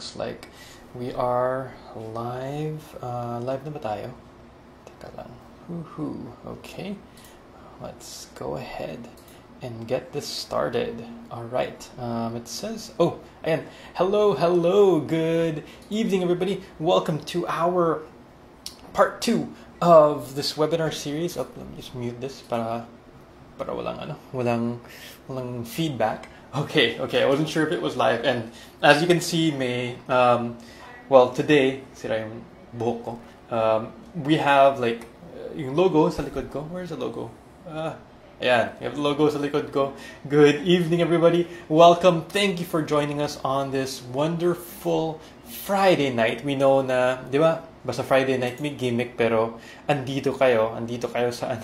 Looks like we are live. Uh, live na ba tayo? Teka lang. Woohoo. Okay. Let's go ahead and get this started. All right. Um, it says, oh, and hello, hello. Good evening, everybody. Welcome to our part two of this webinar series. Oh, let me just mute this para para walang ano, walang walang feedback. Okay, okay. I wasn't sure if it was live, and as you can see, may um, well today ko. Um, we have like uh, yung logo sa likod ko. Where's the logo? Uh, yeah, we have the logo sa likod ko. Good evening, everybody. Welcome. Thank you for joining us on this wonderful Friday night. We know na, di ba? Basta Friday night may gimmick pero andito kayo, andito kayo sa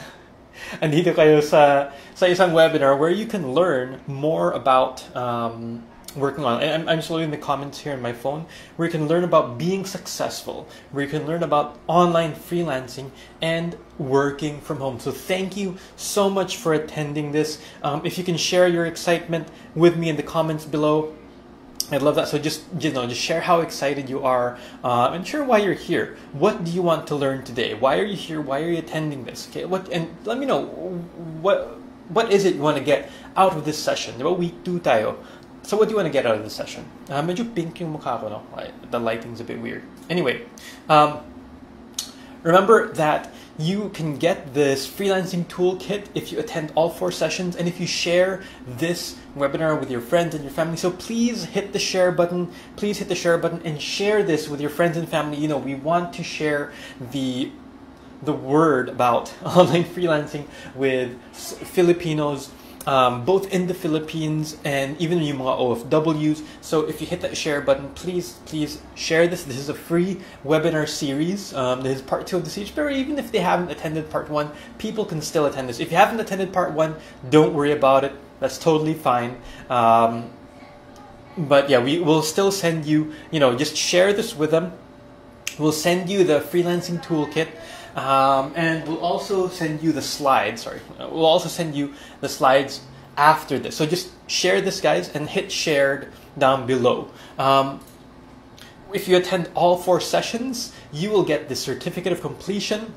andito kayo sa sa isang webinar where you can learn more about um, working on. I'm, I'm just looking in the comments here on my phone where you can learn about being successful, where you can learn about online freelancing and working from home. So thank you so much for attending this. Um, if you can share your excitement with me in the comments below. I love that. So just you know, just share how excited you are, uh, and share why you're here. What do you want to learn today? Why are you here? Why are you attending this? Okay, what and let me know what what is it you want to get out of this session? About week two tayo. So what do you want to get out of this session? Uh, medyo pink yung mukha ko, no? The lighting's a bit weird. Anyway, um, remember that you can get this freelancing toolkit if you attend all four sessions and if you share this webinar with your friends and your family. So please hit the share button. Please hit the share button and share this with your friends and family. You know, we want to share the the word about online freelancing with Filipinos um, both in the Philippines and even yung mga OFWs. So if you hit that share button, please, please share this. This is a free webinar series. Um, this is part two of the series. But even if they haven't attended part one, people can still attend this. If you haven't attended part one, don't worry about it. That's totally fine. Um, but yeah, we will still send you, you know, just share this with them. We'll send you the freelancing toolkit. Um, and we'll also send you the slides. Sorry, we'll also send you the slides after this. So just share this, guys, and hit shared down below. Um, if you attend all four sessions, you will get the certificate of completion.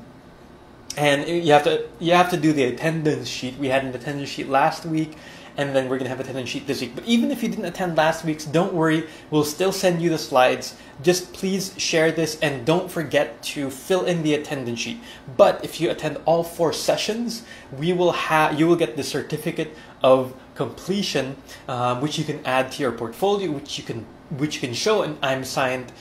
And you have to you have to do the attendance sheet. We had an attendance sheet last week and then we're going to have attendance sheet this week. But even if you didn't attend last week's, don't worry, we'll still send you the slides. Just please share this and don't forget to fill in the attendance sheet. But if you attend all four sessions, we will have you will get the certificate of completion, um, which you can add to your portfolio, which you can which you can show, and I'm signed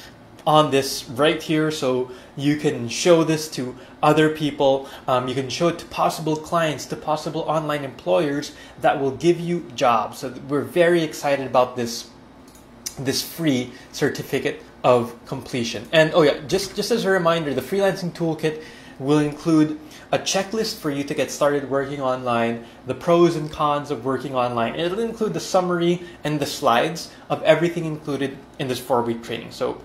on this right here so you can show this to other people um, you can show it to possible clients to possible online employers that will give you jobs so we're very excited about this this free certificate of completion and oh yeah just just as a reminder the freelancing toolkit will include a checklist for you to get started working online, the pros and cons of working online. It'll include the summary and the slides of everything included in this four week training. So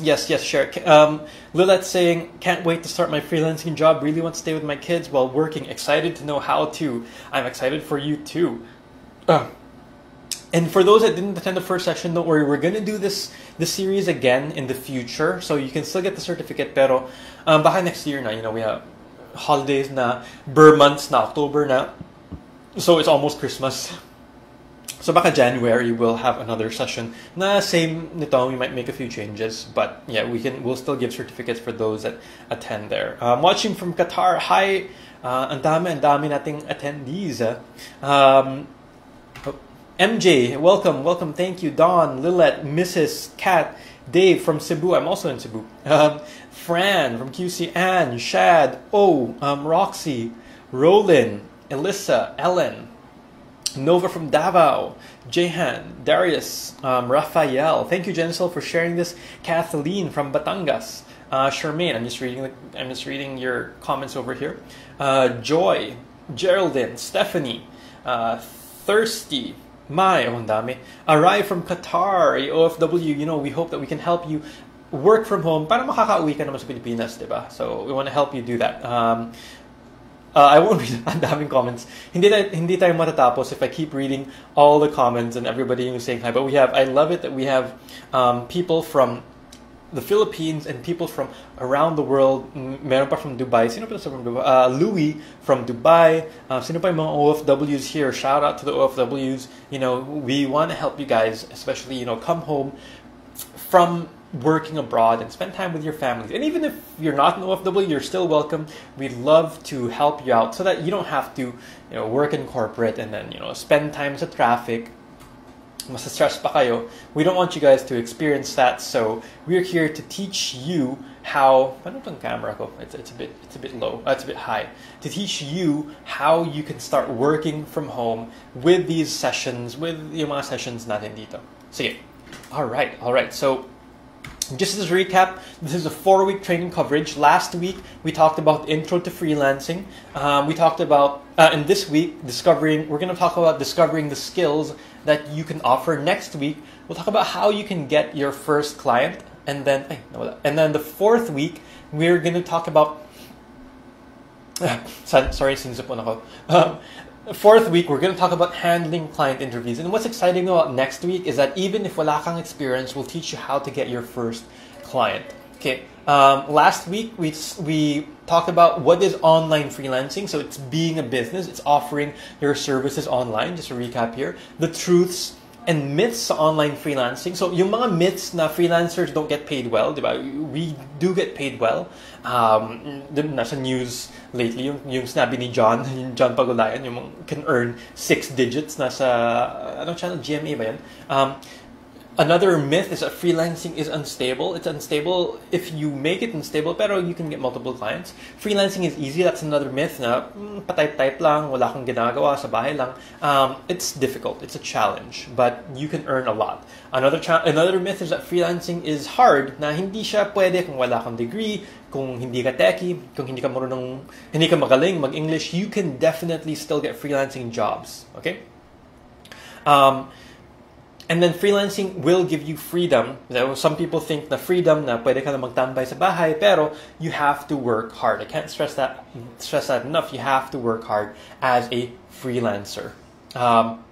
Yes, yes, sure. Um, Lilette's saying, can't wait to start my freelancing job. Really want to stay with my kids while working. Excited to know how to. I'm excited for you too. Uh, and for those that didn't attend the first session, don't worry. We're gonna do this this series again in the future, so you can still get the certificate. Pero um, baka next year na, you know, we have holidays na, Ber months na, October na. So it's almost Christmas. So baka January we'll have another session. Na same nito, we might make a few changes, but yeah, we can we'll still give certificates for those that attend there. Um, watching from Qatar, hi. Uh, ang dami, ang dami nating attendees. ah. Um, MJ, welcome, welcome, thank you. Don, Lilette, Mrs. Kat, Dave from Cebu. I'm also in Cebu. Um, Fran from QC, Ann, Shad, O, um, Roxy, Roland, Elissa, Ellen, Nova from Davao, Jehan, Darius, um, Raphael. Thank you, Genisel, for sharing this. Kathleen from Batangas. Uh, Charmaine, I'm just reading. The, I'm just reading your comments over here. Uh, Joy, Geraldine, Stephanie, uh, Thirsty, My, oh, ang dami. Arai from Qatar, OFW. You know, we hope that we can help you work from home para makakauwi ka naman sa Pilipinas, di ba? So we want to help you do that. Um, uh, I won't read ang daming comments. Hindi, tayo, hindi tayo matatapos if I keep reading all the comments and everybody who's saying hi. But we have, I love it that we have um, people from the Philippines and people from around the world. Meron pa from Dubai. Sino pa from Dubai? Uh, Louis from Dubai. Uh, sino pa mga OFWs here? Shout out to the OFWs. You know, we want to help you guys, especially, you know, come home from working abroad and spend time with your families. And even if you're not an OFW, you're still welcome. We'd love to help you out so that you don't have to, you know, work in corporate and then, you know, spend time in traffic. stress pa kayo. We don't want you guys to experience that, so we're here to teach you how. Ano tong camera ko? It's, it's a bit it's a bit low. Uh, it's a bit high. To teach you how you can start working from home with these sessions, with yung mga sessions natin dito. Sige. All right, all right. So just as a recap, this is a four week training coverage. Last week, we talked about intro to freelancing. Um, we talked about, uh, and this week, discovering, we're going to talk about discovering the skills that you can offer. Next week, we'll talk about how you can get your first client. And then, and then the fourth week, we're going to talk about, sorry, sinisipon ako. Fourth week, we're going to talk about handling client interviews. And what's exciting about next week is that even if wala kang experience, we'll teach you how to get your first client. Okay. Um, last week, we, we talked about what is online freelancing. So it's being a business. It's offering your services online. Just a recap here. The truths and myths online freelancing. So yung mga myths na freelancers don't get paid well, di ba? We do get paid well. Um, nasa news lately, yung, yung sinabi ni John, yung John Pagulayan, yung can earn six digits nasa, anong channel, GMA ba yan? Um, Another myth is that freelancing is unstable. It's unstable if you make it unstable, pero you can get multiple clients. Freelancing is easy. That's another myth na mm, patype-type lang, wala ginagawa, sa bahay lang. Um, it's difficult. It's a challenge, but you can earn a lot. Another cha- another myth is that freelancing is hard, na hindi siya pwede kung wala kang degree, kung hindi ka techie, kung hindi ka marunong, hindi ka magaling mag-English, you can definitely still get freelancing jobs. Okay? Um, and then freelancing will give you freedom. Some people think the freedom na pwede ka na magtambay sa bahay, pero you have to work hard. I can't stress that stress that enough. You have to work hard as a freelancer. Um,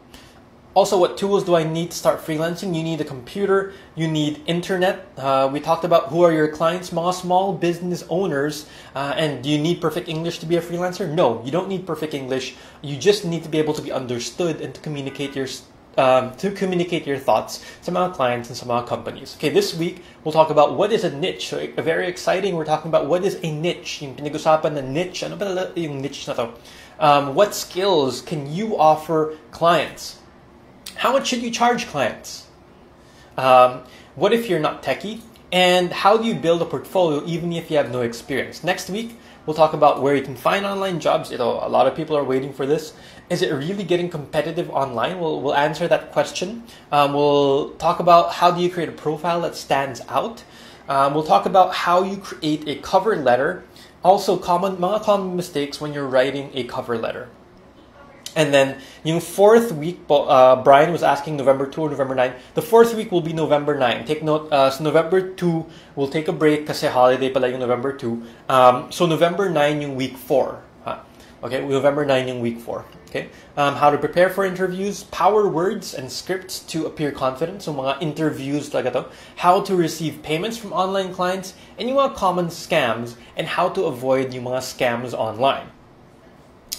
also, what tools do I need to start freelancing? You need a computer, you need internet. Uh, we talked about who are your clients, small, small business owners, uh, and do you need perfect English to be a freelancer? No, you don't need perfect English. You just need to be able to be understood and to communicate your um, to communicate your thoughts to my clients and some of our companies. Okay, this week we'll talk about what is a niche. So, a very exciting. We're talking about what is a niche. Yung pinag-usapan na niche. Ano ba yung niche na to? Um, what skills can you offer clients? How much should you charge clients? Um, what if you're not techie? And how do you build a portfolio even if you have no experience? Next week, we'll talk about where you can find online jobs. You know, a lot of people are waiting for this. Is it really getting competitive online? We'll, we'll answer that question. Um, we'll talk about how do you create a profile that stands out. Um, we'll talk about how you create a cover letter. Also, common common mistakes when you're writing a cover letter. And then, yung fourth week, uh, Brian was asking November 2 or November 9. The fourth week will be November 9. Take note, uh, so November 2, we'll take a break kasi holiday pala yung November 2. Um, so November 9 yung week 4. Huh? Okay, November 9 yung week 4. Okay, um, how to prepare for interviews, power words and scripts to appear confident. So mga interviews talaga to. How to receive payments from online clients and yung mga common scams and how to avoid yung mga scams online.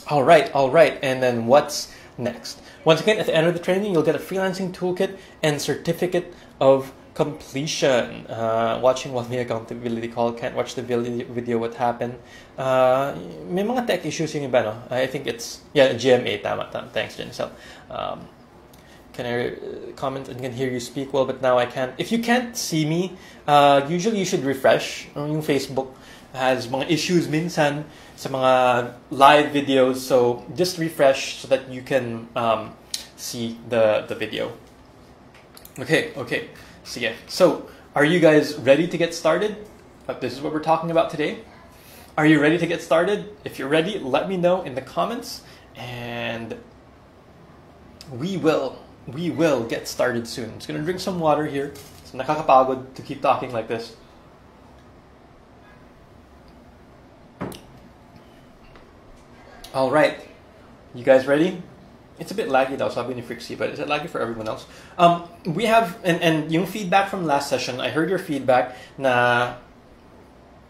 All right, all right. And then what's next? Once again, at the end of the training, you'll get a freelancing toolkit and certificate of completion. Uh, watching what may accountability call. Can't watch the video. What happened? Uh, may mga tech issues yung iba, no? I think it's, yeah, GMA, tama, tama. Thanks, Genicel. Um, can I uh, comment and can hear you speak well, but now I can't. If you can't see me, uh, usually you should refresh. Yung Facebook has mga issues minsan sa mga live videos, so just refresh so that you can um, see the, the video. Okay, okay. So yeah, so are you guys ready to get started? Uh, this is what we're talking about today. Are you ready to get started? If you're ready, let me know in the comments and we will we will get started soon. I'm just gonna drink some water here. It's nakakapagod to keep talking like this. All right. You guys ready? It's a bit laggy though, sabi ni Frixie, but is it laggy for everyone else? Um, we have, and, and yung feedback from last session, I heard your feedback na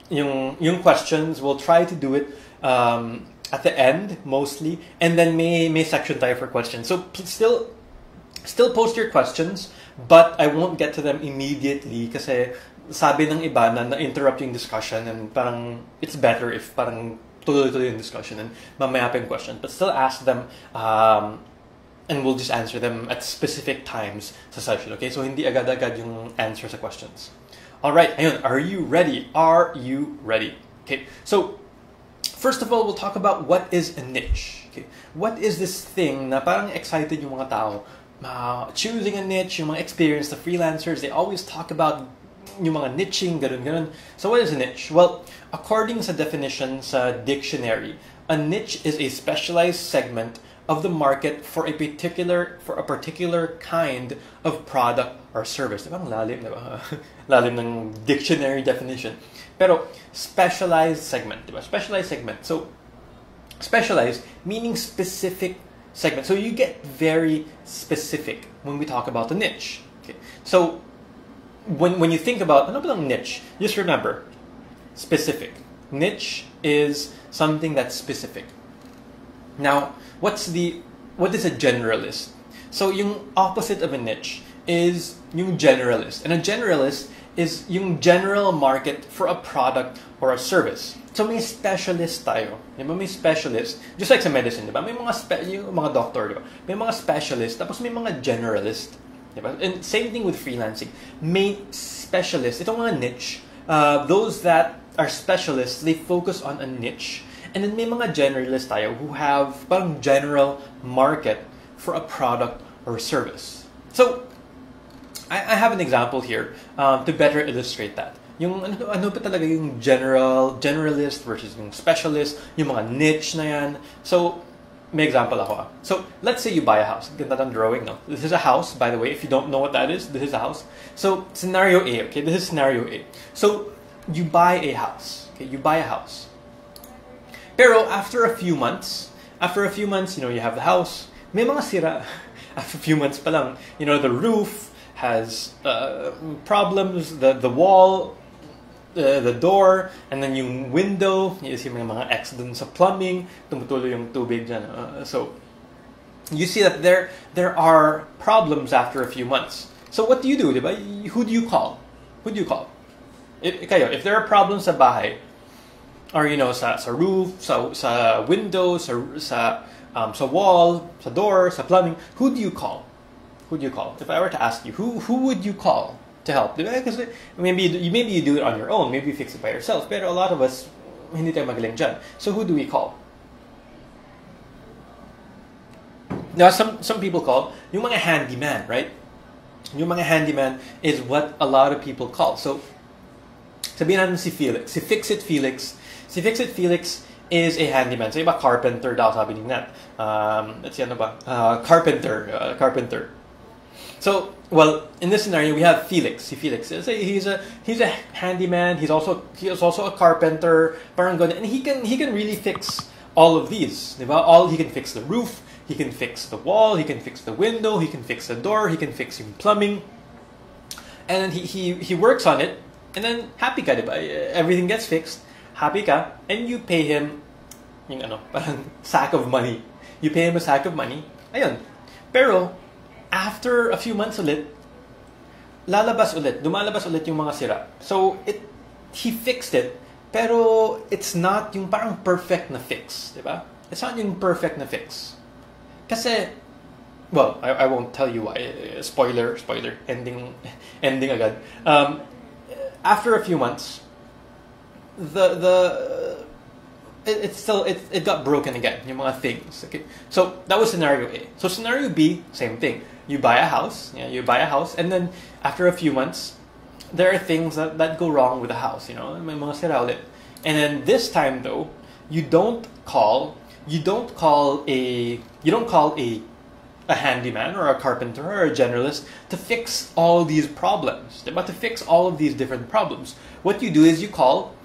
yung, yung questions, we'll try to do it um, at the end mostly, and then may, may section tayo for questions. So still, still post your questions, but I won't get to them immediately kasi sabi ng iba na na-interrupt yung discussion and parang it's better if parang tuloy-tuloy yung discussion and mamaya pa yung question. But still ask them um, and we'll just answer them at specific times sa session. Okay? So hindi agad-agad yung answer sa questions. All right, ayun, are you ready? Are you ready? Okay, so first of all, we'll talk about what is a niche. Okay, what is this thing na parang excited yung mga tao uh, choosing a niche, yung mga experienced, the freelancers, they always talk about yung mga niching, ganun, ganun. So what is a niche? Well, according sa definition sa dictionary, a niche is a specialized segment of the market for a particular for a particular kind of product or service. Diba? Lalim, diba? lalim ng dictionary definition. Pero specialized segment, diba? Specialized segment. So specialized meaning specific segment. So you get very specific when we talk about a niche. Okay. So when, when you think about ano niche, just remember specific. Niche is something that's specific. Now, what's the what is a generalist? So yung opposite of a niche is yung generalist. And a generalist is yung general market for a product or a service. So may specialist tayo. Di ba? May specialist. Just like sa medicine, di ba? May mga, spe- yung mga doctor, di ba? May mga specialist, tapos may mga generalist. Diba? And same thing with freelancing. May specialists, itong mga niche, uh, those that are specialists, they focus on a niche. And then may mga generalists tayo who have parang general market for a product or service. So, I, I have an example here um, to better illustrate that. Yung ano, ano pa talaga yung general, generalist versus yung specialist, yung mga niche na yan. So, may example ako ah. So, let's say you buy a house. Ganda ng drawing, no? This is a house, by the way. If you don't know what that is, this is a house. So, scenario A, okay? This is scenario A. So, you buy a house. Okay, you buy a house. Pero after a few months, after a few months, you know, you have the house. May mga sira. After a few months pa lang, you know, the roof has uh, problems. The the wall the, the door, and then yung window, you see may mga dun sa plumbing, tumutuloy yung tubig dyan. Uh, so, you see that there, there are problems after a few months. So what do you do, diba? Who do you call? Who do you call? If, kayo, if there are problems sa bahay, or you know, sa, sa roof, sa, sa window, sa, sa, um, sa wall, sa door, sa plumbing, who do you call? Who do you call? If I were to ask you, who, who would you call? to help. Because maybe you, maybe you do it on your own, maybe you fix it by yourself. But a lot of us, hindi tayo magaling dyan. So who do we call? Now, some, some people call yung mga handyman, right? Yung mga handyman is what a lot of people call. So, sabihin natin si Felix. Si Fixit Felix. Si Fixit Felix is a handyman. So, iba carpenter daw, sabi ni Nat. Um, let's see, ano ba? Uh, carpenter. Uh, carpenter. So, well, in this scenario, we have Felix. Si Felix is a, he's a he's a handyman. He's also he is also a carpenter. Parang and he can he can really fix all of these. Diba? All he can fix the roof. He can fix the wall. He can fix the window. He can fix the door. He can fix yung plumbing. And he, he, he works on it. And then happy ka, diba? Everything gets fixed. Happy ka. And you pay him yung ano, parang sack of money. You pay him a sack of money. Ayun. Pero, after a few months ulit, lalabas ulit, dumalabas ulit yung mga sira. So, it, he fixed it, pero it's not yung parang perfect na fix, di ba? It's not yung perfect na fix. Kasi, well, I, I won't tell you why. Spoiler, spoiler, ending, ending agad. Um, after a few months, the, the, it, it's still it, it got broken again yung mga things okay. So that was scenario A. So scenario B same thing. You buy a house, yeah, you buy a house, and then after a few months, there are things that, that go wrong with the house, you know, may mga sira ulit. And then this time though, you don't call, you don't call a, you don't call a, a handyman or a carpenter or a generalist to fix all these problems, but to fix all of these different problems. What you do is you call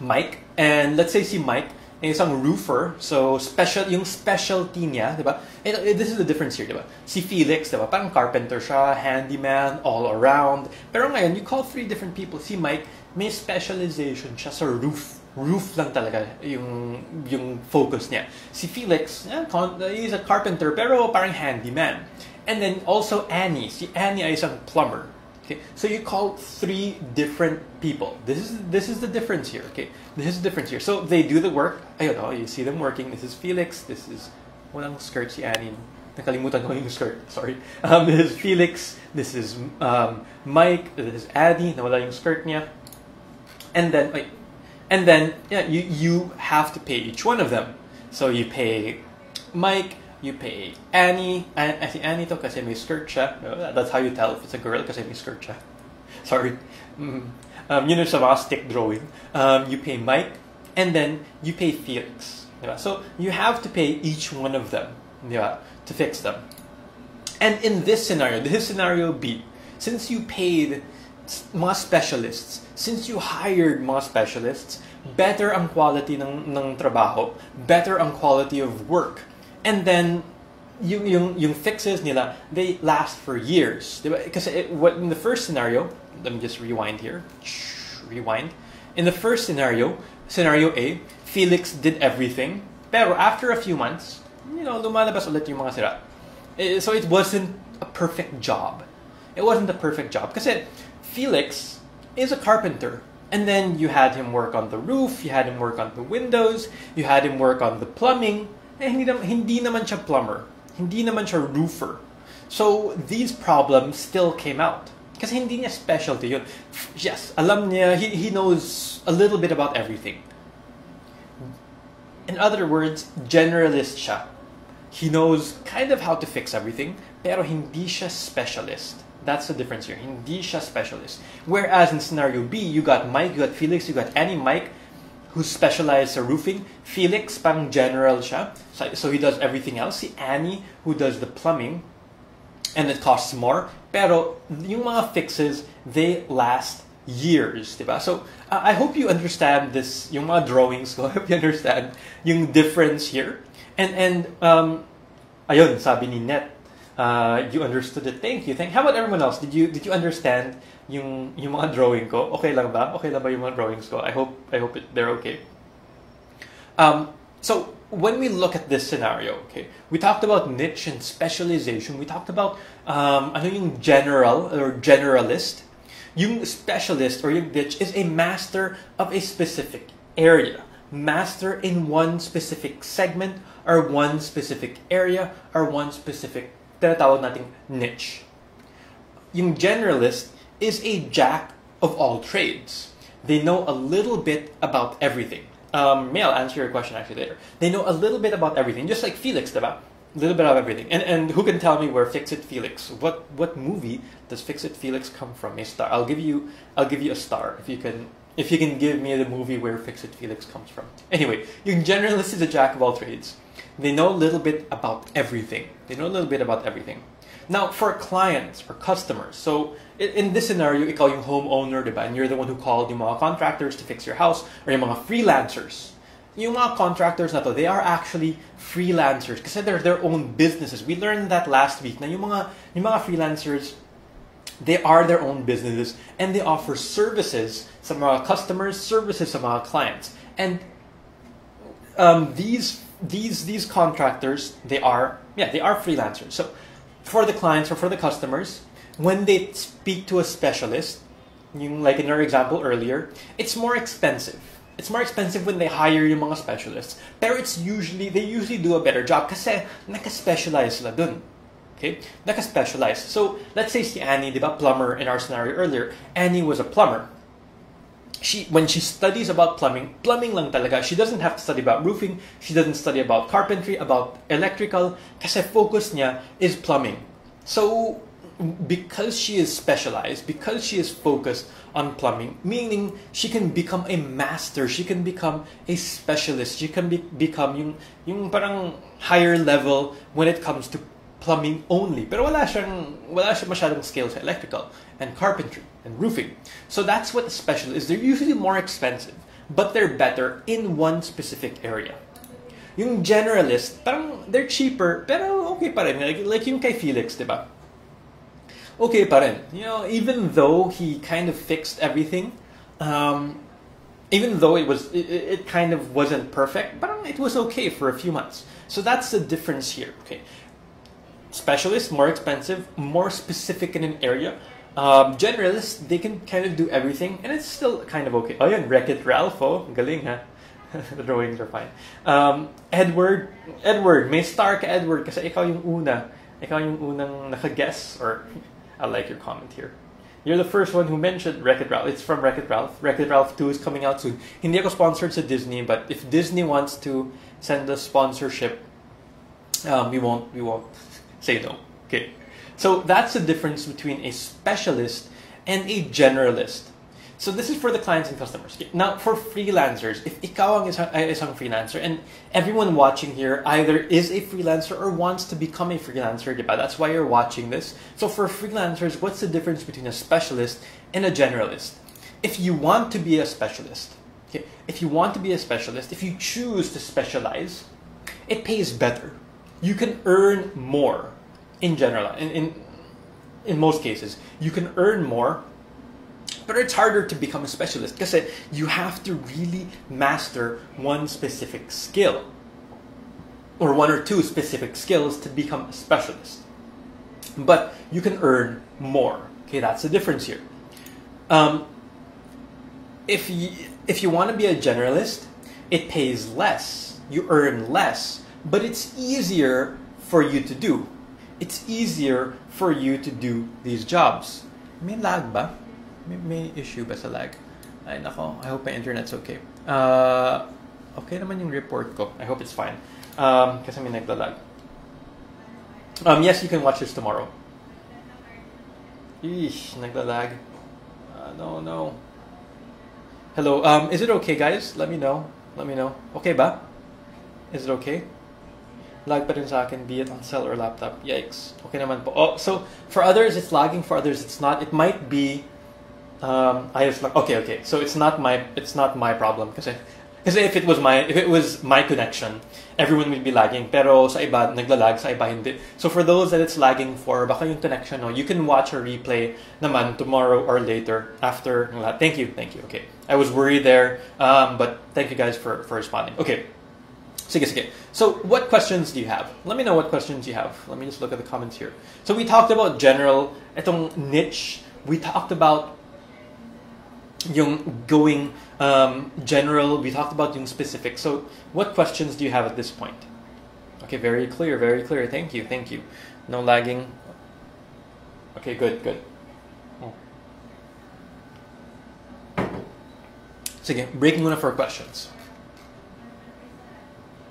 Mike, and let's say see Mike, isang roofer. So, special, yung specialty niya, di ba? Uh, this is the difference here, di? Si Felix, di ba? Parang carpenter siya, handyman, all around. Pero ngayon, you call three different people. Si Mike, may specialization siya sa roof. Roof lang talaga yung, yung focus niya. Si Felix, eh, he's a carpenter, pero parang handyman. And then also Annie. Si Annie ay isang plumber. Okay, so you call three different people. This is this is the difference here. Okay, this is the difference here. So they do the work. Ayun, oh, you see them working. This is Felix. This is walang skirt si Annie. Nakalimutan ko yung skirt. Sorry. Um, this is Felix. This is um, Mike. This is Addy. Nawala yung skirt niya. And then, wait, and then yeah, you you have to pay each one of them. So you pay Mike you pay Annie, and I think Annie to kasi may skirt siya. That's how you tell if it's a girl kasi may skirt siya. Sorry. Mm. Um, yun yung sa mga stick drawing. Um, you pay Mike, and then you pay Felix. Diba? So you have to pay each one of them diba? to fix them. And in this scenario, this scenario B, since you paid mga specialists, since you hired mga specialists, better ang quality ng, ng trabaho, better ang quality of work and then yung, yung, yung fixes nila, they last for years. Because what in the first scenario, let me just rewind here. Rewind. In the first scenario, scenario A, Felix did everything. Pero after a few months, you know, lumalabas ulit yung mga sira. Eh, so it wasn't a perfect job. It wasn't a perfect job. Kasi Felix is a carpenter. And then you had him work on the roof, you had him work on the windows, you had him work on the plumbing, eh, hindi, naman, hindi naman siya plumber. Hindi naman siya roofer. So, these problems still came out. Kasi hindi niya specialty yun. Yes, alam niya, he, he knows a little bit about everything. In other words, generalist siya. He knows kind of how to fix everything, pero hindi siya specialist. That's the difference here. Hindi siya specialist. Whereas in scenario B, you got Mike, you got Felix, you got Annie Mike, who specialized in roofing. Felix, pang general siya. So, so he does everything else. Si Annie, who does the plumbing. And it costs more. Pero yung mga fixes, they last years, diba? So, uh, I hope you understand this, yung mga drawings ko, I hope you understand yung difference here. And, and um, ayun, sabi ni Net, uh, you understood it. Thank you. Thank. How about everyone else? Did you did you understand yung yung mga drawing ko? Okay lang ba? Okay lang ba yung mga drawings ko? I hope I hope it, they're okay. Um, so when we look at this scenario, okay, we talked about niche and specialization. We talked about um, ano yung general or generalist. Yung specialist or yung niche is a master of a specific area. Master in one specific segment or one specific area or one specific tinatawag nating niche. Yung generalist is a jack of all trades. They know a little bit about everything. Um, may I'll answer your question actually later. They know a little bit about everything, just like Felix, diba? A little bit of everything. And and who can tell me where Fix It Felix? What what movie does Fix It Felix come from? A star. I'll give you I'll give you a star if you can if you can give me the movie where Fix It Felix comes from. Anyway, yung generalist is a jack of all trades. They know a little bit about everything. They know a little bit about everything. Now, for clients, for customers, so in this scenario, ikaw yung homeowner, diba? And you're the one who called yung mga contractors to fix your house, or yung mga freelancers. Yung mga contractors na to, they are actually freelancers kasi they're their own businesses. We learned that last week na yung mga, yung mga freelancers, they are their own businesses and they offer services sa mga customers, services sa mga clients. And um, these these these contractors they are yeah they are freelancers. So for the clients or for the customers when they speak to a specialist like in our example earlier it's more expensive. It's more expensive when they hire yung mga specialists. Pero it's usually they usually do a better job kasi naka-specialize sila dun. Okay? Naka-specialize. So let's say si Annie di ba plumber in our scenario earlier Annie was a plumber she when she studies about plumbing, plumbing lang talaga. She doesn't have to study about roofing. She doesn't study about carpentry, about electrical. Kasi focus niya is plumbing. So because she is specialized, because she is focused on plumbing, meaning she can become a master, she can become a specialist, she can be, become yung, yung parang higher level when it comes to plumbing only. Pero wala siyang, wala siyang masyadong skill sa electrical and carpentry and roofing. So that's what the special is. They're usually more expensive. but they're better in one specific area. Yung generalist, parang they're cheaper, pero okay pa rin. Like, like yung kay Felix, di ba? Okay pa rin. You know, even though he kind of fixed everything, um, even though it was it, it kind of wasn't perfect, but it was okay for a few months. So that's the difference here. Okay, specialist more expensive, more specific in an area. Um, generalist they can kind of do everything, and it's still kind of okay. Oh yeah, Wreck-It Ralpho, galing ha. the drawings are fine. Um, Edward, Edward, may star ka Edward kasi ikaw yung una. Ikaw yung unang naka-guess or I like your comment here. You're the first one who mentioned Wreck-It Ralph. It's from Wreck-It Ralph. Wreck-It Ralph 2 is coming out soon. Hindi ako sponsored sa Disney, but if Disney wants to send us sponsorship, um, we won't we won't say no. Okay. So that's the difference between a specialist and a generalist. So this is for the clients and customers. Now, for freelancers, if ikaw ang isang freelancer, and everyone watching here either is a freelancer or wants to become a freelancer, diba? that's why you're watching this. So for freelancers, what's the difference between a specialist and a generalist? If you want to be a specialist, okay, if you want to be a specialist, if you choose to specialize, it pays better. You can earn more in general, in, in, in most cases. You can earn more but it's harder to become a specialist because you have to really master one specific skill or one or two specific skills to become a specialist. But you can earn more. Okay, that's the difference here. Um, if you, if you want to be a generalist, it pays less. You earn less, but it's easier for you to do. It's easier for you to do these jobs. May lag ba? May, may issue ba sa lag? Ay, nako. I hope my internet's okay. Uh, okay naman yung report ko. I hope it's fine. Um, kasi may naglalag. Um, yes, you can watch this tomorrow. Eesh, naglalag. Uh, no, no. Hello, um, is it okay, guys? Let me know. Let me know. Okay ba? Is it okay? Lag pa rin sa akin, be it on cell or laptop. Yikes. Okay naman po. Oh, so, for others, it's lagging. For others, it's not. It might be um, I was like, okay, okay. So it's not my it's not my problem kasi kasi if it was my if it was my connection, everyone would be lagging. Pero sa iba naglalag, sa iba hindi. So for those that it's lagging for, baka yung connection no, you can watch a replay naman tomorrow or later after. Thank you, thank you. Okay, I was worried there, um, but thank you guys for for responding. Okay. Sige, sige. So, what questions do you have? Let me know what questions you have. Let me just look at the comments here. So, we talked about general, itong niche. We talked about yung going um, general, we talked about yung specific. So what questions do you have at this point? Okay, very clear, very clear. Thank you, thank you. No lagging. Okay, good, good. Sige, breaking muna for questions.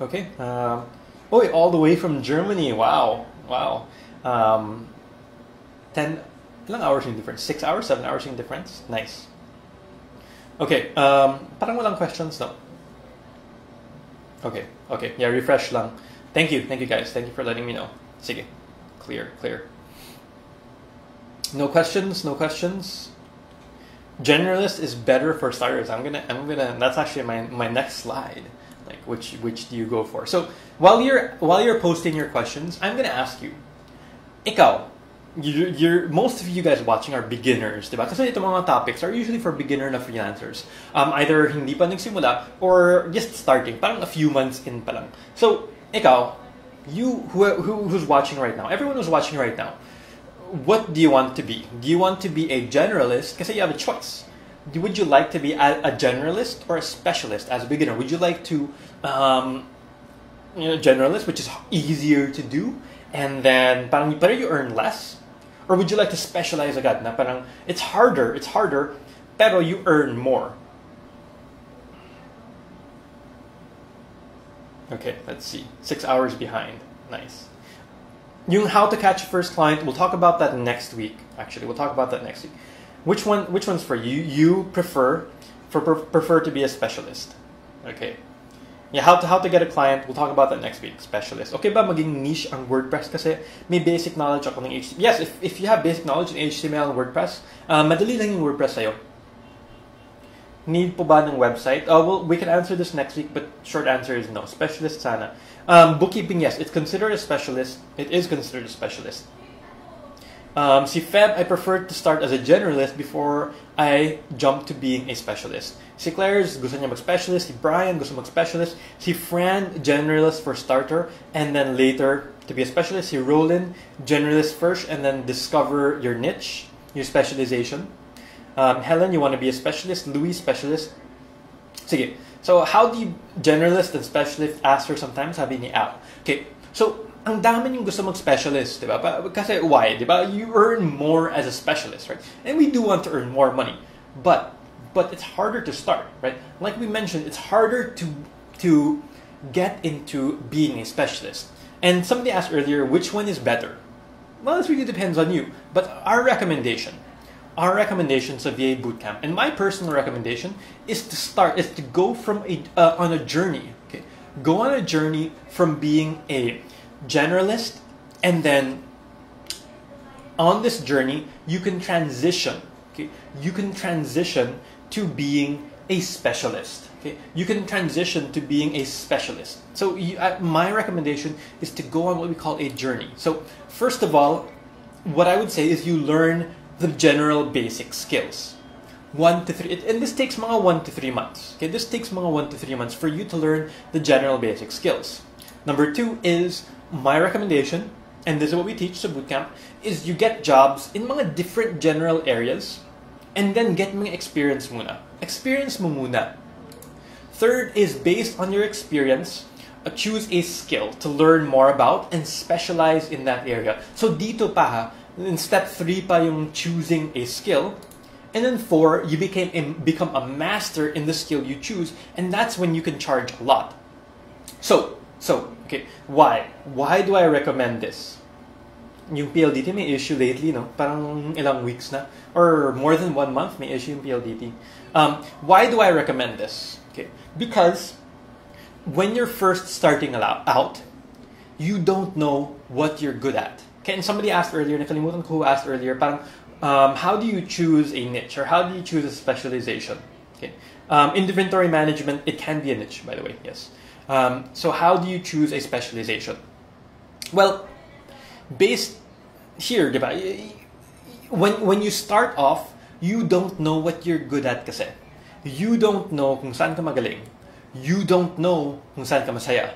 Okay. Um, oh, all the way from Germany. Wow, wow. Um, ten, ilang hours in difference? Six hours, seven hours in difference. Nice. Okay, um, parang walang questions, no? Okay, okay. Yeah, refresh lang. Thank you, thank you guys. Thank you for letting me know. Sige. Clear, clear. No questions, no questions. Generalist is better for starters. I'm gonna, I'm gonna. That's actually my my next slide. Like, which which do you go for? So while you're while you're posting your questions, I'm gonna ask you. Ikaw, you're, you're, most of you guys watching are beginners, diba? Kasi itong mga topics are usually for beginner na freelancers. Um, either hindi pa nagsimula or just starting, parang a few months in pa lang. So, ikaw, you who, who, who's watching right now, everyone who's watching right now, what do you want to be? Do you want to be a generalist? Kasi you have a choice. Would you like to be a, generalist or a specialist as a beginner? Would you like to, um, you know, generalist, which is easier to do, and then parang you earn less, or would you like to specialize agad na parang it's harder, it's harder, pero you earn more? Okay, let's see. Six hours behind. Nice. Yung how to catch your first client, we'll talk about that next week. Actually, we'll talk about that next week. Which one? Which one's for you? You prefer, for prefer to be a specialist. Okay. Yeah, how to, how to get a client, we'll talk about that next week, specialist. Okay ba maging niche ang WordPress kasi may basic knowledge ako ng HTML. Yes, if, if you have basic knowledge in HTML and WordPress, uh, madali lang yung WordPress sa'yo. Need po ba ng website? Uh, well, we can answer this next week, but short answer is no. Specialist sana. Um, bookkeeping, yes, it's considered a specialist. It is considered a specialist. Um, si Feb, I prefer to start as a generalist before I jump to being a specialist. Si Claire's gusto niya mag-specialist. Si Brian gusto mag-specialist. Si Fran, generalist for starter. And then later to be a specialist. Si Roland, generalist first and then discover your niche, your specialization. Um, Helen, you want to be a specialist. Louis, specialist. Sige. So, how do you generalist and specialist ask for sometimes? Sabi ni Al. Okay. So, ang dami yung gusto mag-specialist, di ba? Kasi why, di ba? You earn more as a specialist, right? And we do want to earn more money. But, but it's harder to start, right? Like we mentioned, it's harder to, to get into being a specialist. And somebody asked earlier, which one is better? Well, it really depends on you. But our recommendation, our recommendations of VA Bootcamp, and my personal recommendation is to start, is to go from a, uh, on a journey, okay? Go on a journey from being a generalist and then on this journey you can transition okay? You can transition to being a specialist okay? You can transition to being a specialist. So you, uh, my recommendation is to go on what we call a journey. So first of all what i would say is you learn the general basic skills. One to three and this takes mga one to three months okay? This takes mga one to three months for you to learn the general basic skills number two is my recommendation, and this is what we teach to bootcamp, is you get jobs in mga different general areas and then get mga experience muna. Experience mo muna. Third is based on your experience, choose a skill to learn more about and specialize in that area. So dito pa ha, in step 3 pa yung choosing a skill. And then 4, you became become a master in the skill you choose and that's when you can charge a lot. So, so, okay, why? Why do I recommend this? Yung PLDT may issue lately, no? Parang ilang weeks na. Or more than one month may issue yung PLDT. Um, why do I recommend this? Okay, because when you're first starting out, you don't know what you're good at. Okay, and somebody asked earlier, nakalimutan ko who asked earlier, parang, um, how do you choose a niche or how do you choose a specialization? Okay, um, inventory management, it can be a niche, by the way, yes. Um, so how do you choose a specialization? Well, based here, when, when you start off, you don't know what you're good at kasi. You don't know kung saan ka magaling. You don't know kung saan ka masaya.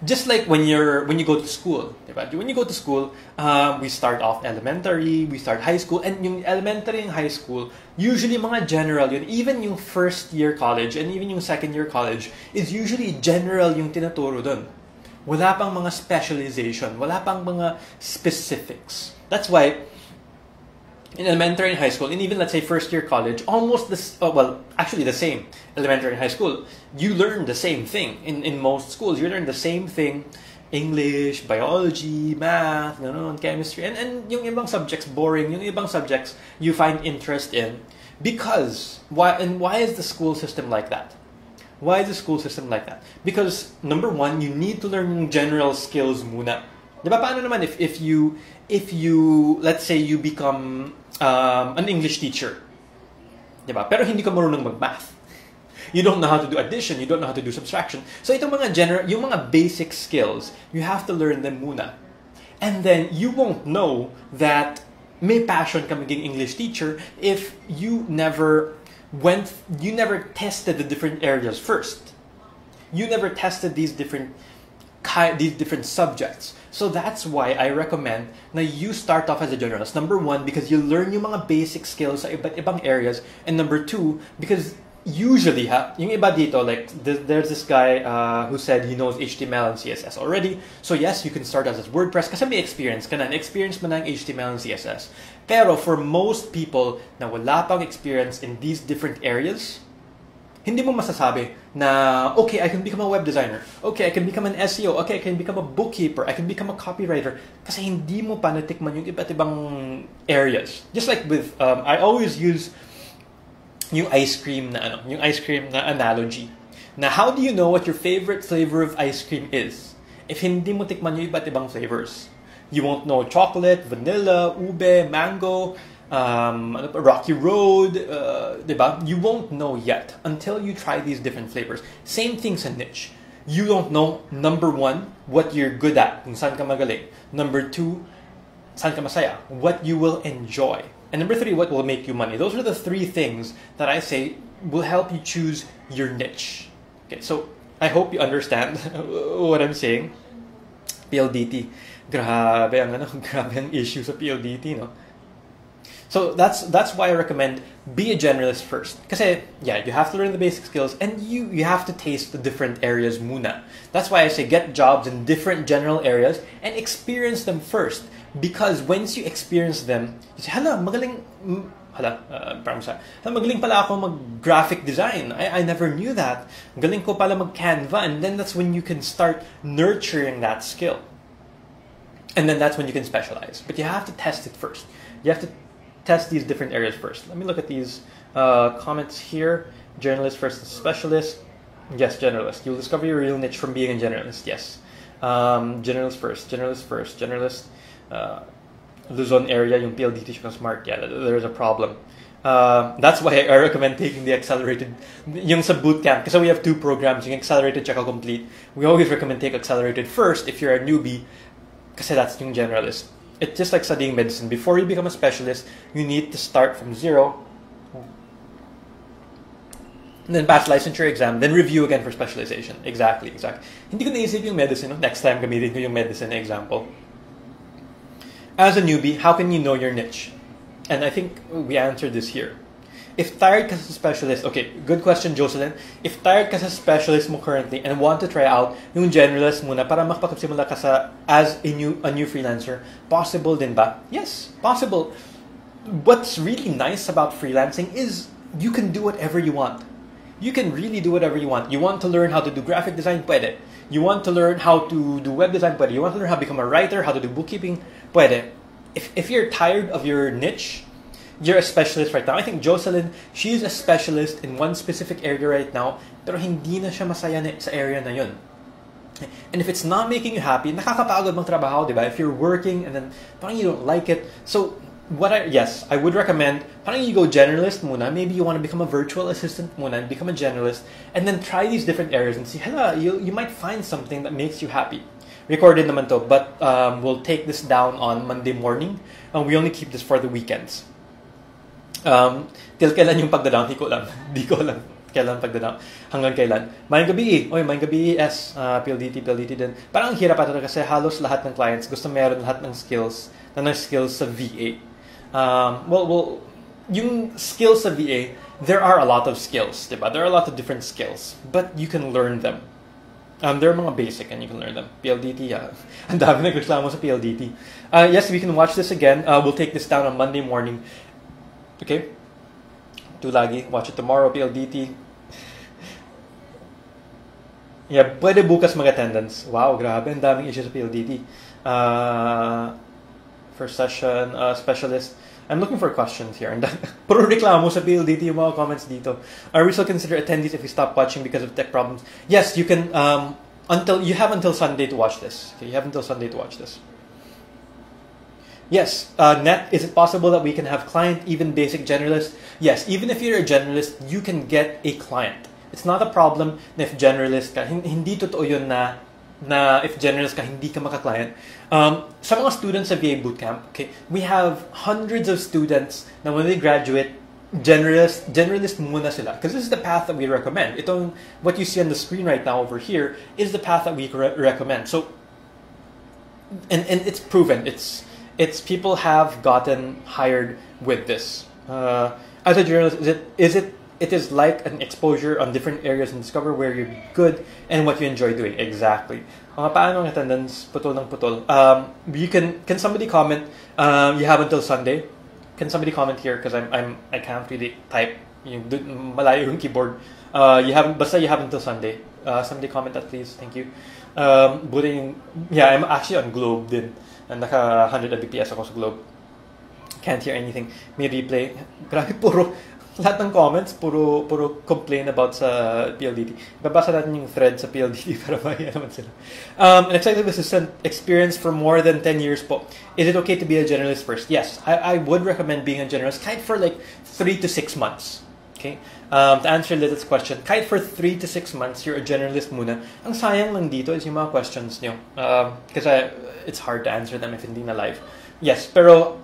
Just like when you're when you go to school? When you go to school, um, we start off elementary, we start high school, and yung elementary and high school, usually mga general yun. Even yung first year college and even yung second year college is usually general yung tinuturo dun. Wala pang mga specialization, wala pang mga specifics. That's why in elementary and high school, and even let's say first year college, almost this, oh, uh, well, actually the same, elementary and high school, you learn the same thing. In, in most schools, you learn the same thing, English, biology, math, know, chemistry, and, and yung ibang subjects boring, yung ibang subjects you find interest in. Because, why, and why is the school system like that? Why is the school system like that? Because, number one, you need to learn general skills muna. Diba, paano naman if, if you, if you, let's say you become um, an English teacher. Diba? Pero hindi ka marunong mag-math. You don't know how to do addition, you don't know how to do subtraction. So itong mga general, yung mga basic skills, you have to learn them muna. And then you won't know that may passion ka maging English teacher if you never went, you never tested the different areas first. You never tested these different these different subjects. So that's why I recommend na you start off as a generalist. Number one, because you learn yung mga basic skills sa iba't ibang areas. And number two, because usually, ha, yung iba dito, like, there's this guy uh, who said he knows HTML and CSS already. So yes, you can start as a WordPress kasi may experience ka na. Experience mo na HTML and CSS. Pero for most people na wala pang experience in these different areas, hindi mo masasabi na, okay, I can become a web designer. Okay, I can become an SEO. Okay, I can become a bookkeeper. I can become a copywriter. Kasi hindi mo pa natikman yung iba't ibang areas. Just like with, um, I always use yung ice cream na ano, yung ice cream na analogy. Na how do you know what your favorite flavor of ice cream is? If hindi mo tikman yung iba't ibang flavors. You won't know chocolate, vanilla, ube, mango, um, rocky road, uh, diba? You won't know yet until you try these different flavors. Same thing a niche. You don't know, number one, what you're good at, kung saan ka magaling. Number two, saan ka masaya, what you will enjoy. And number three, what will make you money. Those are the three things that I say will help you choose your niche. Okay, so I hope you understand what I'm saying. PLDT. Grabe ang ano, grabe ang issue sa PLDT, no? So that's that's why I recommend be a generalist first. Because yeah, you have to learn the basic skills and you you have to taste the different areas muna. That's why I say get jobs in different general areas and experience them first. Because once you experience them, you say, hala, magaling, hala, uh, hala, magaling pala ako mag-graphic design. I, I never knew that. Galing ko pala mag-Canva. And then that's when you can start nurturing that skill. And then that's when you can specialize. But you have to test it first. You have to test these different areas first. Let me look at these uh, comments here. Generalist versus specialist. Yes, generalist. You'll discover your real niche from being a generalist. Yes. Um, generalist first. Generalist first. Generalist. Uh, Luzon area, yung PLDT siya smart. Yeah, there's a problem. Uh, that's why I recommend taking the accelerated, yung sa bootcamp. Because we have two programs, yung accelerated check complete. We always recommend take accelerated first if you're a newbie, because that's yung generalist it's just like studying medicine. Before you become a specialist, you need to start from zero. And then pass licensure exam, then review again for specialization. Exactly, exactly. Hindi ko naisip yung medicine. Next time gamitin ko yung medicine example. As a newbie, how can you know your niche? And I think we answered this here. If tired ka specialist, okay, good question, Jocelyn. If tired ka specialist mo currently and want to try out yung generalist muna para makapagsimula ka sa as a new, a new freelancer, possible din ba? Yes, possible. What's really nice about freelancing is you can do whatever you want. You can really do whatever you want. You want to learn how to do graphic design, pwede. You want to learn how to do web design, pwede. You want to learn how to become a writer, how to do bookkeeping, pwede. If, if you're tired of your niche, you're a specialist right now. I think Jocelyn, she's a specialist in one specific area right now, pero hindi na siya masaya na, sa area na yun. And if it's not making you happy, nakakapagod mang trabaho, di ba? If you're working and then parang you don't like it. So, what I, yes, I would recommend, parang you go generalist muna. Maybe you want to become a virtual assistant muna and become a generalist. And then try these different areas and see, hala, you, you might find something that makes you happy. Recorded naman to, but um, we'll take this down on Monday morning. And we only keep this for the weekends. Um, till kailan yung pagdadown? Hindi ko alam. Hindi ko alam kailan pagdadown. Hanggang kailan. Mayang gabi eh. Oy, mayang gabi S. Uh, PLDT, PLDT din. Parang ang hirap ata kasi halos lahat ng clients gusto meron lahat ng skills na ng skills sa VA. Um, well, well, yung skills sa VA, there are a lot of skills, diba? There are a lot of different skills, but you can learn them. Um, they're mga basic and you can learn them. PLDT, yeah. Ang dami nagreklamo sa PLDT. Uh, yes, we can watch this again. Uh, we'll take this down on Monday morning. Okay? Tu lagi. Watch it tomorrow, PLDT. yeah, pwede bukas mag-attendance. Wow, grabe. Ang daming issues sa PLDT. Uh, first session, uh, specialist. I'm looking for questions here. And puro reklamo sa PLDT yung mga comments dito. Are we still consider attendees if we stop watching because of tech problems? Yes, you can, um, until, you have until Sunday to watch this. Okay, you have until Sunday to watch this. Yes, uh, net. Is it possible that we can have client, even basic generalist? Yes, even if you're a generalist, you can get a client. It's not a problem if generalist ka. Hindi totoo yun na, na if generalist ka, hindi ka maka-client. Um, sa mga students sa VA Bootcamp, okay, we have hundreds of students na when they graduate, generalist, generalist muna sila. Because this is the path that we recommend. Itong, what you see on the screen right now over here is the path that we re- recommend. So, and, and it's proven. It's, it's people have gotten hired with this. Uh, as a generalist, is it is it it is like an exposure on different areas and discover where you're good and what you enjoy doing. Exactly. Paano ang attendance? Putol ng putol. Um, you can can somebody comment? Um, you have until Sunday. Can somebody comment here? Because I'm I'm I can't really type. Yung malayo yung keyboard. Uh, you have basta you have until Sunday. Uh, somebody comment that please. Thank you. Um, yeah, I'm actually on Globe din. Naka 100 Mbps ako sa Globe. Can't hear anything. May replay. Grabe, puro, lahat ng comments, puro, puro complain about sa PLDT. Babasa natin yung thread sa PLDT para makaya naman sila. Um, an executive assistant experience for more than 10 years po. Is it okay to be a generalist first? Yes, I, I would recommend being a generalist kind for like 3 to 6 months. Okay? Um, to answer Lilith's question, kahit for 3 to 6 months, you're a generalist muna. Ang sayang lang dito is yung mga questions nyo. Because um, it's hard to answer them if hindi na live. Yes, pero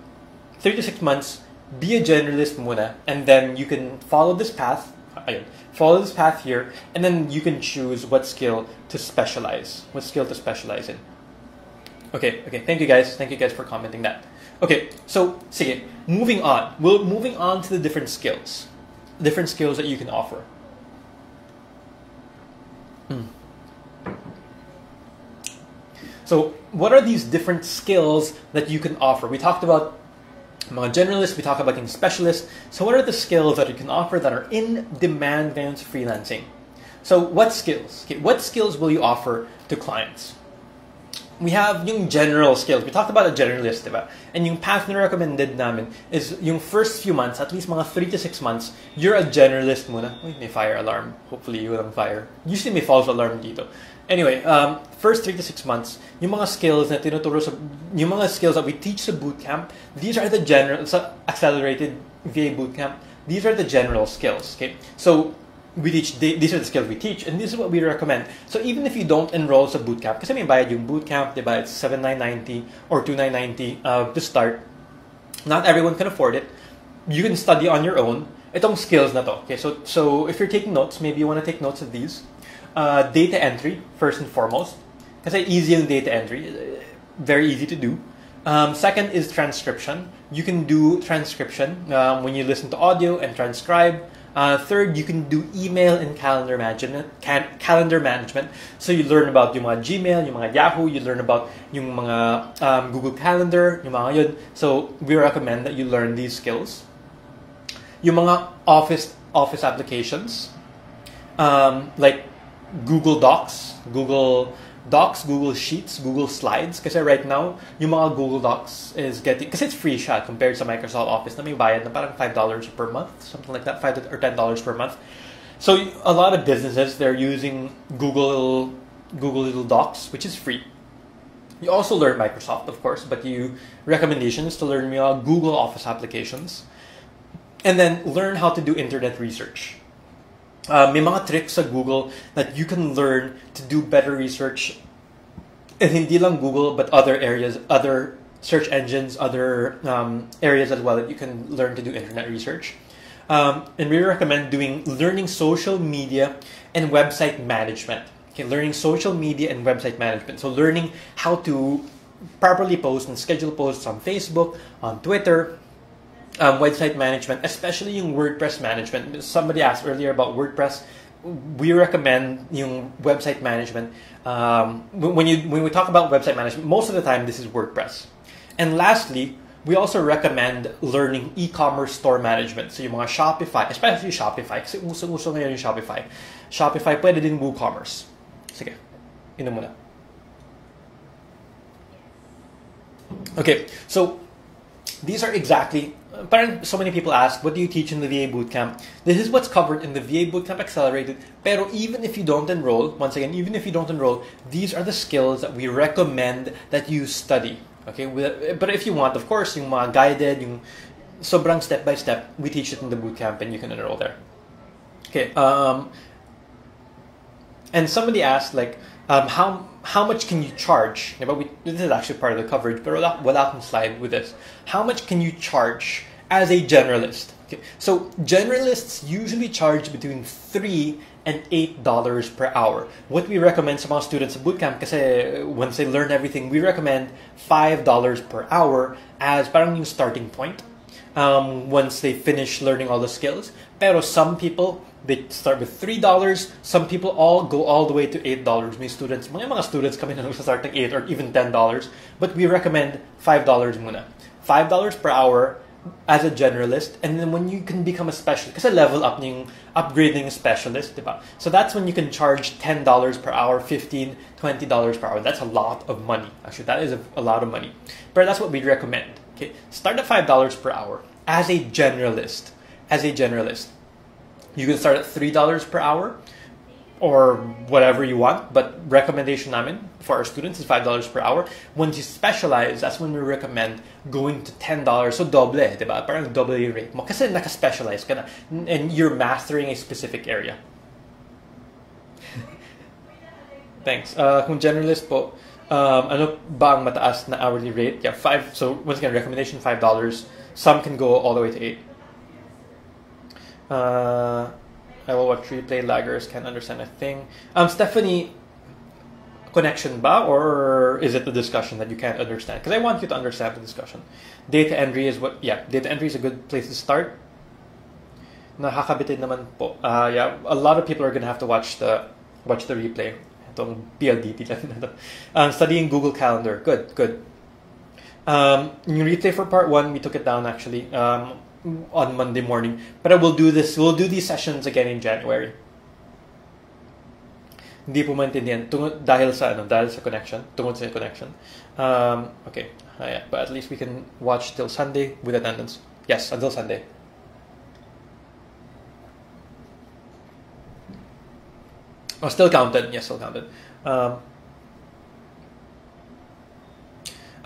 3 to 6 months, be a generalist muna, and then you can follow this path. Ayun, follow this path here, and then you can choose what skill to specialize, what skill to specialize in. Okay, okay. Thank you guys. Thank you guys for commenting that. Okay, so sige, moving on. We're moving on to the different skills, different skills that you can offer. Hmm. So, what are these different skills that you can offer? We talked about mga generalists, we talk about being specialists. So what are the skills that you can offer that are in demand when it's freelancing? So what skills? Okay, what skills will you offer to clients? We have yung general skills. We talked about a generalist, diba? And yung path na recommended namin is yung first few months, at least mga 3 to 6 months, you're a generalist muna. Uy, may fire alarm. Hopefully you walang fire. Usually may false alarm dito. Anyway, um, first three to six months, yung mga skills na tinuturo sa, yung mga skills that we teach sa bootcamp, these are the general, sa accelerated VA bootcamp, these are the general skills, okay? So, we teach, these are the skills we teach, and this is what we recommend. So, even if you don't enroll sa bootcamp, kasi may bayad yung bootcamp, diba, it's 7,990 or 2,990 uh, to start, not everyone can afford it. You can study on your own. Itong skills na to, okay? So, so if you're taking notes, maybe you want to take notes of these uh, data entry, first and foremost. Kasi easy yung data entry. Very easy to do. Um, second is transcription. You can do transcription um, when you listen to audio and transcribe. Uh, third, you can do email and calendar management. Can, calendar management. So you learn about yung mga Gmail, yung mga Yahoo. You learn about yung mga um, Google Calendar, yung mga yun. So we recommend that you learn these skills. Yung mga office office applications, um, like Google Docs, Google Docs, Google Sheets, Google Slides. Kasi uh, right now, yung mga Google Docs is getting, kasi it's free siya compared to Microsoft Office na may bayad na parang $5 per month, something like that, 5 or $10 per month. So a lot of businesses, they're using Google, Google Little Docs, which is free. You also learn Microsoft, of course, but you recommendations to learn mga Google Office applications. And then learn how to do internet research. Uh, may mga tricks sa Google that you can learn to do better research. And hindi lang Google, but other areas, other search engines, other um, areas as well that you can learn to do internet research. Um, and we recommend doing learning social media and website management. Okay, learning social media and website management. So learning how to properly post and schedule posts on Facebook, on Twitter, um, website management, especially yung WordPress management. Somebody asked earlier about WordPress. We recommend yung website management. Um, when you when we talk about website management, most of the time this is WordPress. And lastly, we also recommend learning e-commerce store management. So yung mga Shopify, especially Shopify, kasi uso-uso ngayon yung Shopify. Shopify, pwede din WooCommerce. Sige, ino muna. Okay, so these are exactly parang so many people ask, what do you teach in the VA bootcamp? This is what's covered in the VA bootcamp accelerated. Pero even if you don't enroll, once again, even if you don't enroll, these are the skills that we recommend that you study. Okay, but if you want, of course, yung mga guided, yung sobrang step by step, we teach it in the bootcamp and you can enroll there. Okay, um, and somebody asked like, um, how how much can you charge? But we, this is actually part of the coverage, but wala, wala slide with this. How much can you charge as a generalist? Okay. So generalists usually charge between three and eight dollars per hour. What we recommend sa mga students sa bootcamp, kasi once they learn everything, we recommend five dollars per hour as parang yung starting point. Um, once they finish learning all the skills. Pero some people they start with three dollars. Some people all go all the way to eight dollars. May students, mga mga students kami na start ng eight or even ten dollars. But we recommend five dollars muna. Five dollars per hour as a generalist, and then when you can become a specialist, kasi level up yung upgrading specialist, diba? So that's when you can charge ten dollars per hour, $15 20 dollars per hour. That's a lot of money. Actually, that is a, a lot of money. But that's what we recommend. Okay, start at five dollars per hour as a generalist as a generalist. You can start at $3 per hour or whatever you want, but recommendation namin for our students is $5 per hour. Once you specialize, that's when we recommend going to $10. So doble, di ba? Parang double yung rate mo. Kasi naka-specialize ka na. And you're mastering a specific area. Thanks. Uh, kung generalist po, um, ano ba ang mataas na hourly rate? Yeah, five. So once again, recommendation $5. Some can go all the way to 8 uh, I will watch replay laggers can't understand a thing. Um, Stephanie, connection ba or is it the discussion that you can't understand? Because I want you to understand the discussion. Data entry is what, yeah, data entry is a good place to start. Nakakabitin naman po. Uh, yeah, a lot of people are gonna have to watch the watch the replay. Itong PLDT. Um, studying Google Calendar. Good, good. Um, yung replay for part one, we took it down actually. Um, on Monday morning. But I will do this. We'll do these sessions again in January. Hindi po maintindihan tungod dahil sa ano, dahil sa connection, tungod sa connection. Um, okay. Uh, yeah. But at least we can watch till Sunday with attendance. Yes, until Sunday. Oh, still counted. Yes, still counted. Um,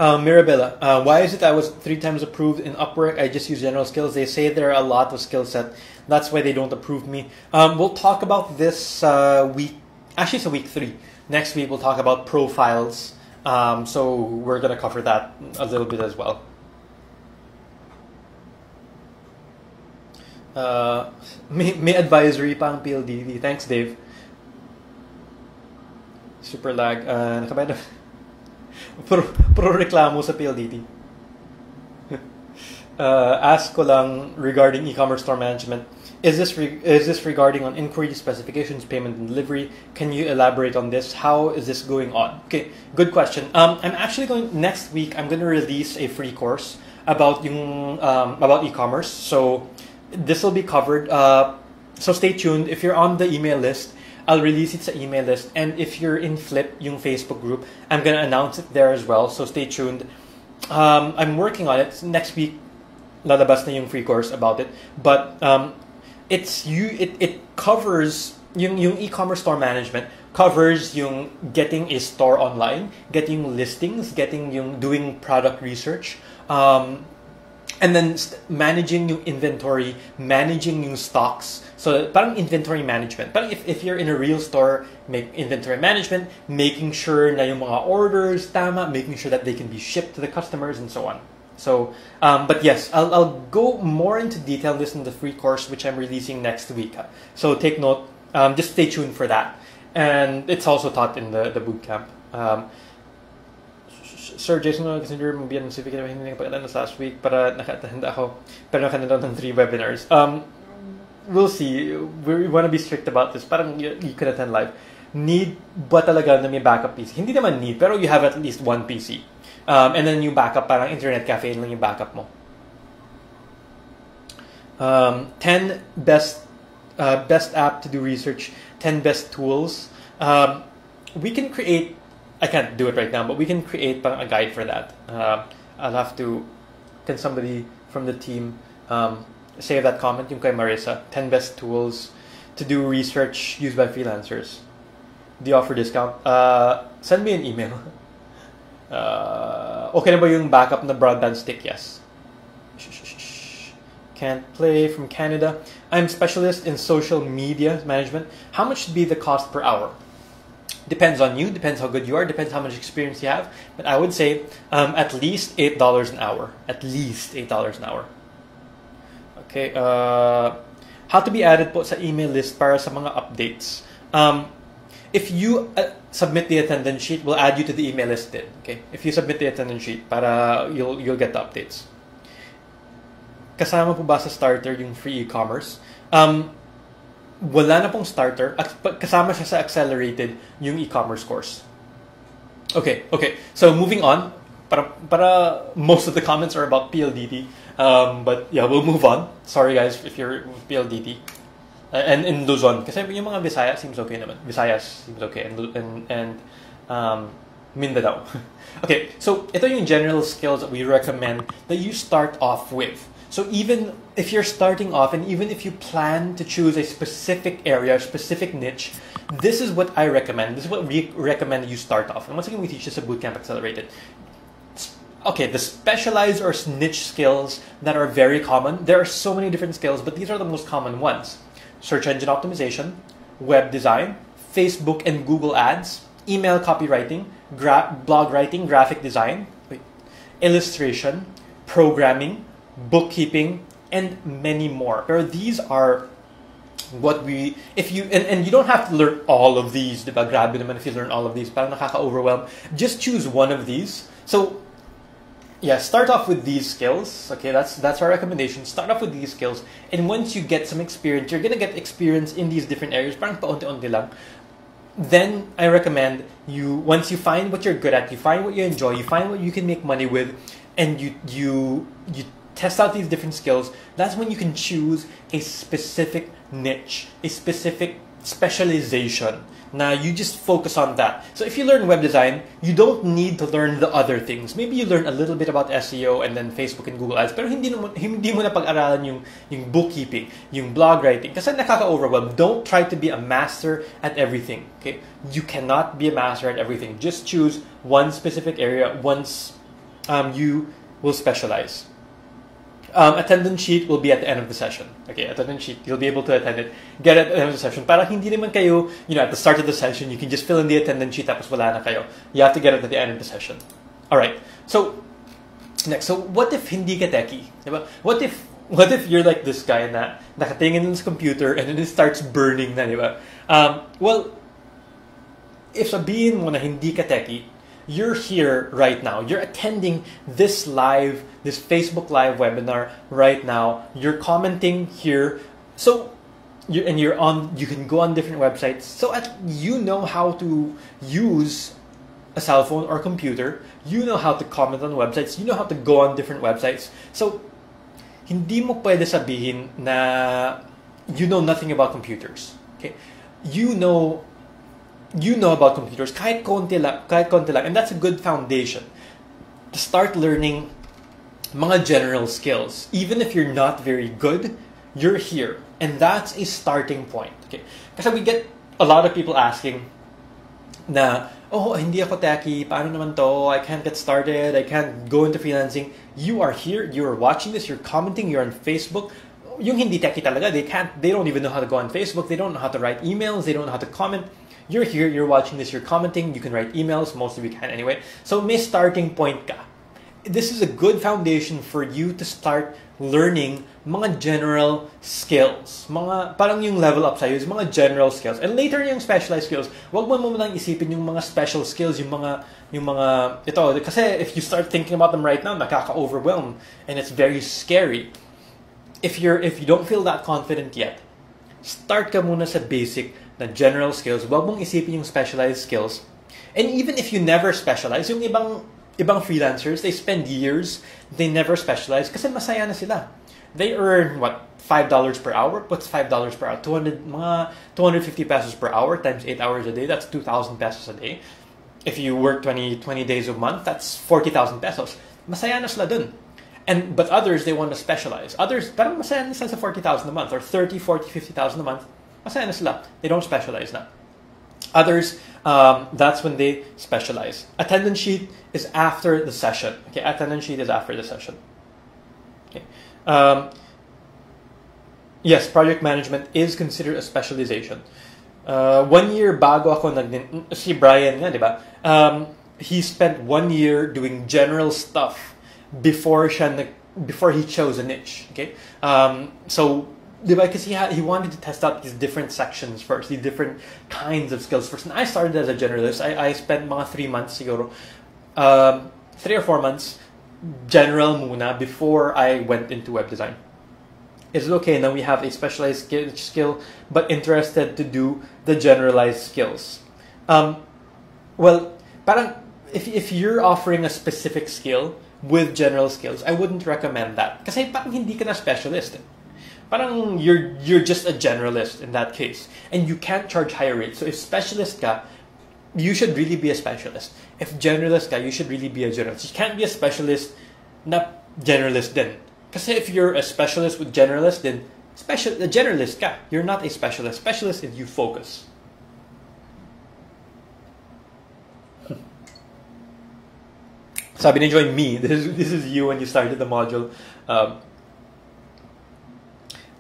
Uh, Mirabella, uh, why is it I was three times approved in Upwork? I just use general skills. They say there are a lot of skill set. That's why they don't approve me. Um, we'll talk about this uh, week. Actually, it's a week three. Next week, we'll talk about profiles. Um, so we're going to cover that a little bit as well. Uh, may, may advisory pang PLDT. Thanks, Dave. Super lag. Uh, Pro, pro reklamo sa PLDT. uh, ask ko lang regarding e-commerce store management. Is this re- is this regarding on inquiry specifications, payment and delivery? Can you elaborate on this? How is this going on? Okay, good question. Um, I'm actually going next week. I'm going to release a free course about yung um, about e-commerce. So this will be covered. Uh, so stay tuned. If you're on the email list, I'll release it sa email list. And if you're in Flip, yung Facebook group, I'm gonna announce it there as well. So stay tuned. Um, I'm working on it. Next week, lalabas na yung free course about it. But um, it's you. It, it covers yung yung e-commerce store management covers yung getting a store online, getting listings, getting yung doing product research. Um, and then managing yung inventory, managing yung stocks. So parang inventory management. But if, if you're in a real store, make inventory management, making sure na yung mga orders tama, making sure that they can be shipped to the customers and so on. So, um, but yes, I'll, I'll go more into detail this in the free course, which I'm releasing next week. So take note, um, just stay tuned for that. And it's also taught in the, the boot camp. Um, Sir Jason, consider mo biyan si Vicky hindi pag last week para ako. Pero nakanood ng three webinars. Um, we'll see. We want to be strict about this. Parang you, you can attend live. Need ba talaga na may backup PC? Hindi naman need, pero you have at least one PC. Um, and then yung backup, parang internet cafe lang yung backup mo. Um, 10 best uh, best app to do research, 10 best tools. Um, we can create I can't do it right now, but we can create a guide for that. Uh, I'll have to. Can somebody from the team um, save that comment? Yung kay Marissa, 10 best tools to do research used by freelancers. You offer discount? Uh, send me an email. Uh, okay na ba yung backup na broadband stick? Yes. Can't play from Canada. I'm specialist in social media management. How much should be the cost per hour? Depends on you, depends how good you are, depends how much experience you have. But I would say um, at least $8 an hour. At least $8 an hour. Okay, uh, how to be added po sa email list para sa mga updates. Um, if you uh, submit the attendance sheet, we'll add you to the email list then. Okay, if you submit the attendance sheet, para you'll you'll get the updates. Kasama po ba sa starter yung free e-commerce? Um, wala na pong starter. Kasama siya sa accelerated yung e-commerce course. Okay, okay. So moving on. Para, para most of the comments are about PLDT. Um, but yeah, we'll move on. Sorry guys if you're with PLDT. And in Luzon. Kasi yung mga Visayas seems okay naman. Visayas seems okay. And, and, and um, Mindanao. okay, so ito yung general skills that we recommend that you start off with. So even if you're starting off and even if you plan to choose a specific area, a specific niche, this is what I recommend. This is what we recommend you start off. And once again, we teach this at Bootcamp Accelerated. Okay, the specialized or niche skills that are very common, there are so many different skills, but these are the most common ones. Search engine optimization, web design, Facebook and Google ads, email copywriting, gra- blog writing, graphic design, wait, illustration, programming, bookkeeping, and many more. Or these are what we if you and, and you don't have to learn all of these diba grabe naman if you learn all of these. Parang nakaka-overwhelm. Just choose one of these. So yeah start off with these skills. Okay that's that's our recommendation. Start off with these skills and once you get some experience you're gonna get experience in these different areas. Parang lang. Then I recommend you once you find what you're good at you find what you enjoy you find what you can make money with and you you you test out these different skills, that's when you can choose a specific niche, a specific specialization. Now you just focus on that. So if you learn web design, you don't need to learn the other things. Maybe you learn a little bit about SEO and then Facebook and Google Ads, pero hindi mo, hindi mo na pag-aralan yung, yung bookkeeping, yung blog writing. Kasi nakaka-overwhelm. Don't try to be a master at everything. Okay? You cannot be a master at everything. Just choose one specific area once um, you will specialize. Um, attendance sheet will be at the end of the session. Okay, attendance sheet, you'll be able to attend it, get it at the end of the session. Para hindi naman kayo, you know, at the start of the session, you can just fill in the attendance sheet tapos wala na kayo. You have to get it at the end of the session. Alright, so, next, so what if hindi ka techie? Diba? What if, what if you're like this guy na nakatingin in his computer and then it starts burning na, diba? Um, well, if sabihin mo na hindi ka techie, you're here right now. You're attending this live, this Facebook Live webinar right now. You're commenting here. So, you and you're on, you can go on different websites. So, at, you know how to use a cell phone or computer. You know how to comment on websites. You know how to go on different websites. So, hindi mo pwede sabihin na you know nothing about computers. Okay? You know you know about computers, kahit konti lang, kahit konti lang. And that's a good foundation to start learning mga general skills. Even if you're not very good, you're here. And that's a starting point. Okay? Kasi we get a lot of people asking na, oh, hindi ako techie, paano naman to? I can't get started, I can't go into freelancing. You are here, you're watching this, you're commenting, you're on Facebook. Yung hindi techie talaga, they can't, they don't even know how to go on Facebook, they don't know how to write emails, they don't know how to comment you're here, you're watching this, you're commenting, you can write emails, most of you can anyway. So may starting point ka. This is a good foundation for you to start learning mga general skills. Mga, parang yung level up sa'yo is mga general skills. And later yung specialized skills, wag mo lang isipin yung mga special skills, yung mga, yung mga, ito, kasi if you start thinking about them right now, nakaka-overwhelm. And it's very scary. If you're, if you don't feel that confident yet, start ka muna sa basic na general skills, wag mong isipin yung specialized skills. And even if you never specialize, yung ibang ibang freelancers, they spend years, they never specialize kasi masaya na sila. They earn what $5 per hour. What's $5 per hour? 200 mga 250 pesos per hour times 8 hours a day. That's 2,000 pesos a day. If you work 20 20 days a month, that's 40,000 pesos. Masaya na sila dun. And but others they want to specialize. Others parang masaya na sila sa 40,000 a month or 30, 40, 50,000 a month Masaya sila. They don't specialize na. Others, um, that's when they specialize. Attendance sheet is after the session. Okay, attendance sheet is after the session. Okay. Um, yes, project management is considered a specialization. Uh, one year bago ako nag si Brian nga, di ba? Um, he spent one year doing general stuff before siya before he chose a niche. Okay, um, so because he had, he wanted to test out these different sections first, these different kinds of skills first. And I started as a generalist. I, I spent mga three months siguro, um, three or four months general muna before I went into web design. Is it okay now we have a specialized skill but interested to do the generalized skills? Um, well, parang if, if you're offering a specific skill with general skills, I wouldn't recommend that. Kasi parang hindi ka na specialist. Eh parang you're you're just a generalist in that case and you can't charge higher rates so if specialist ka you should really be a specialist if generalist ka you should really be a generalist you can't be a specialist not generalist then Kasi if you're a specialist with generalist, then special, a generalist ka. You're not a specialist. Specialist is you focus. Sabi ni Joy, me. This is, this is you when you started the module. Um,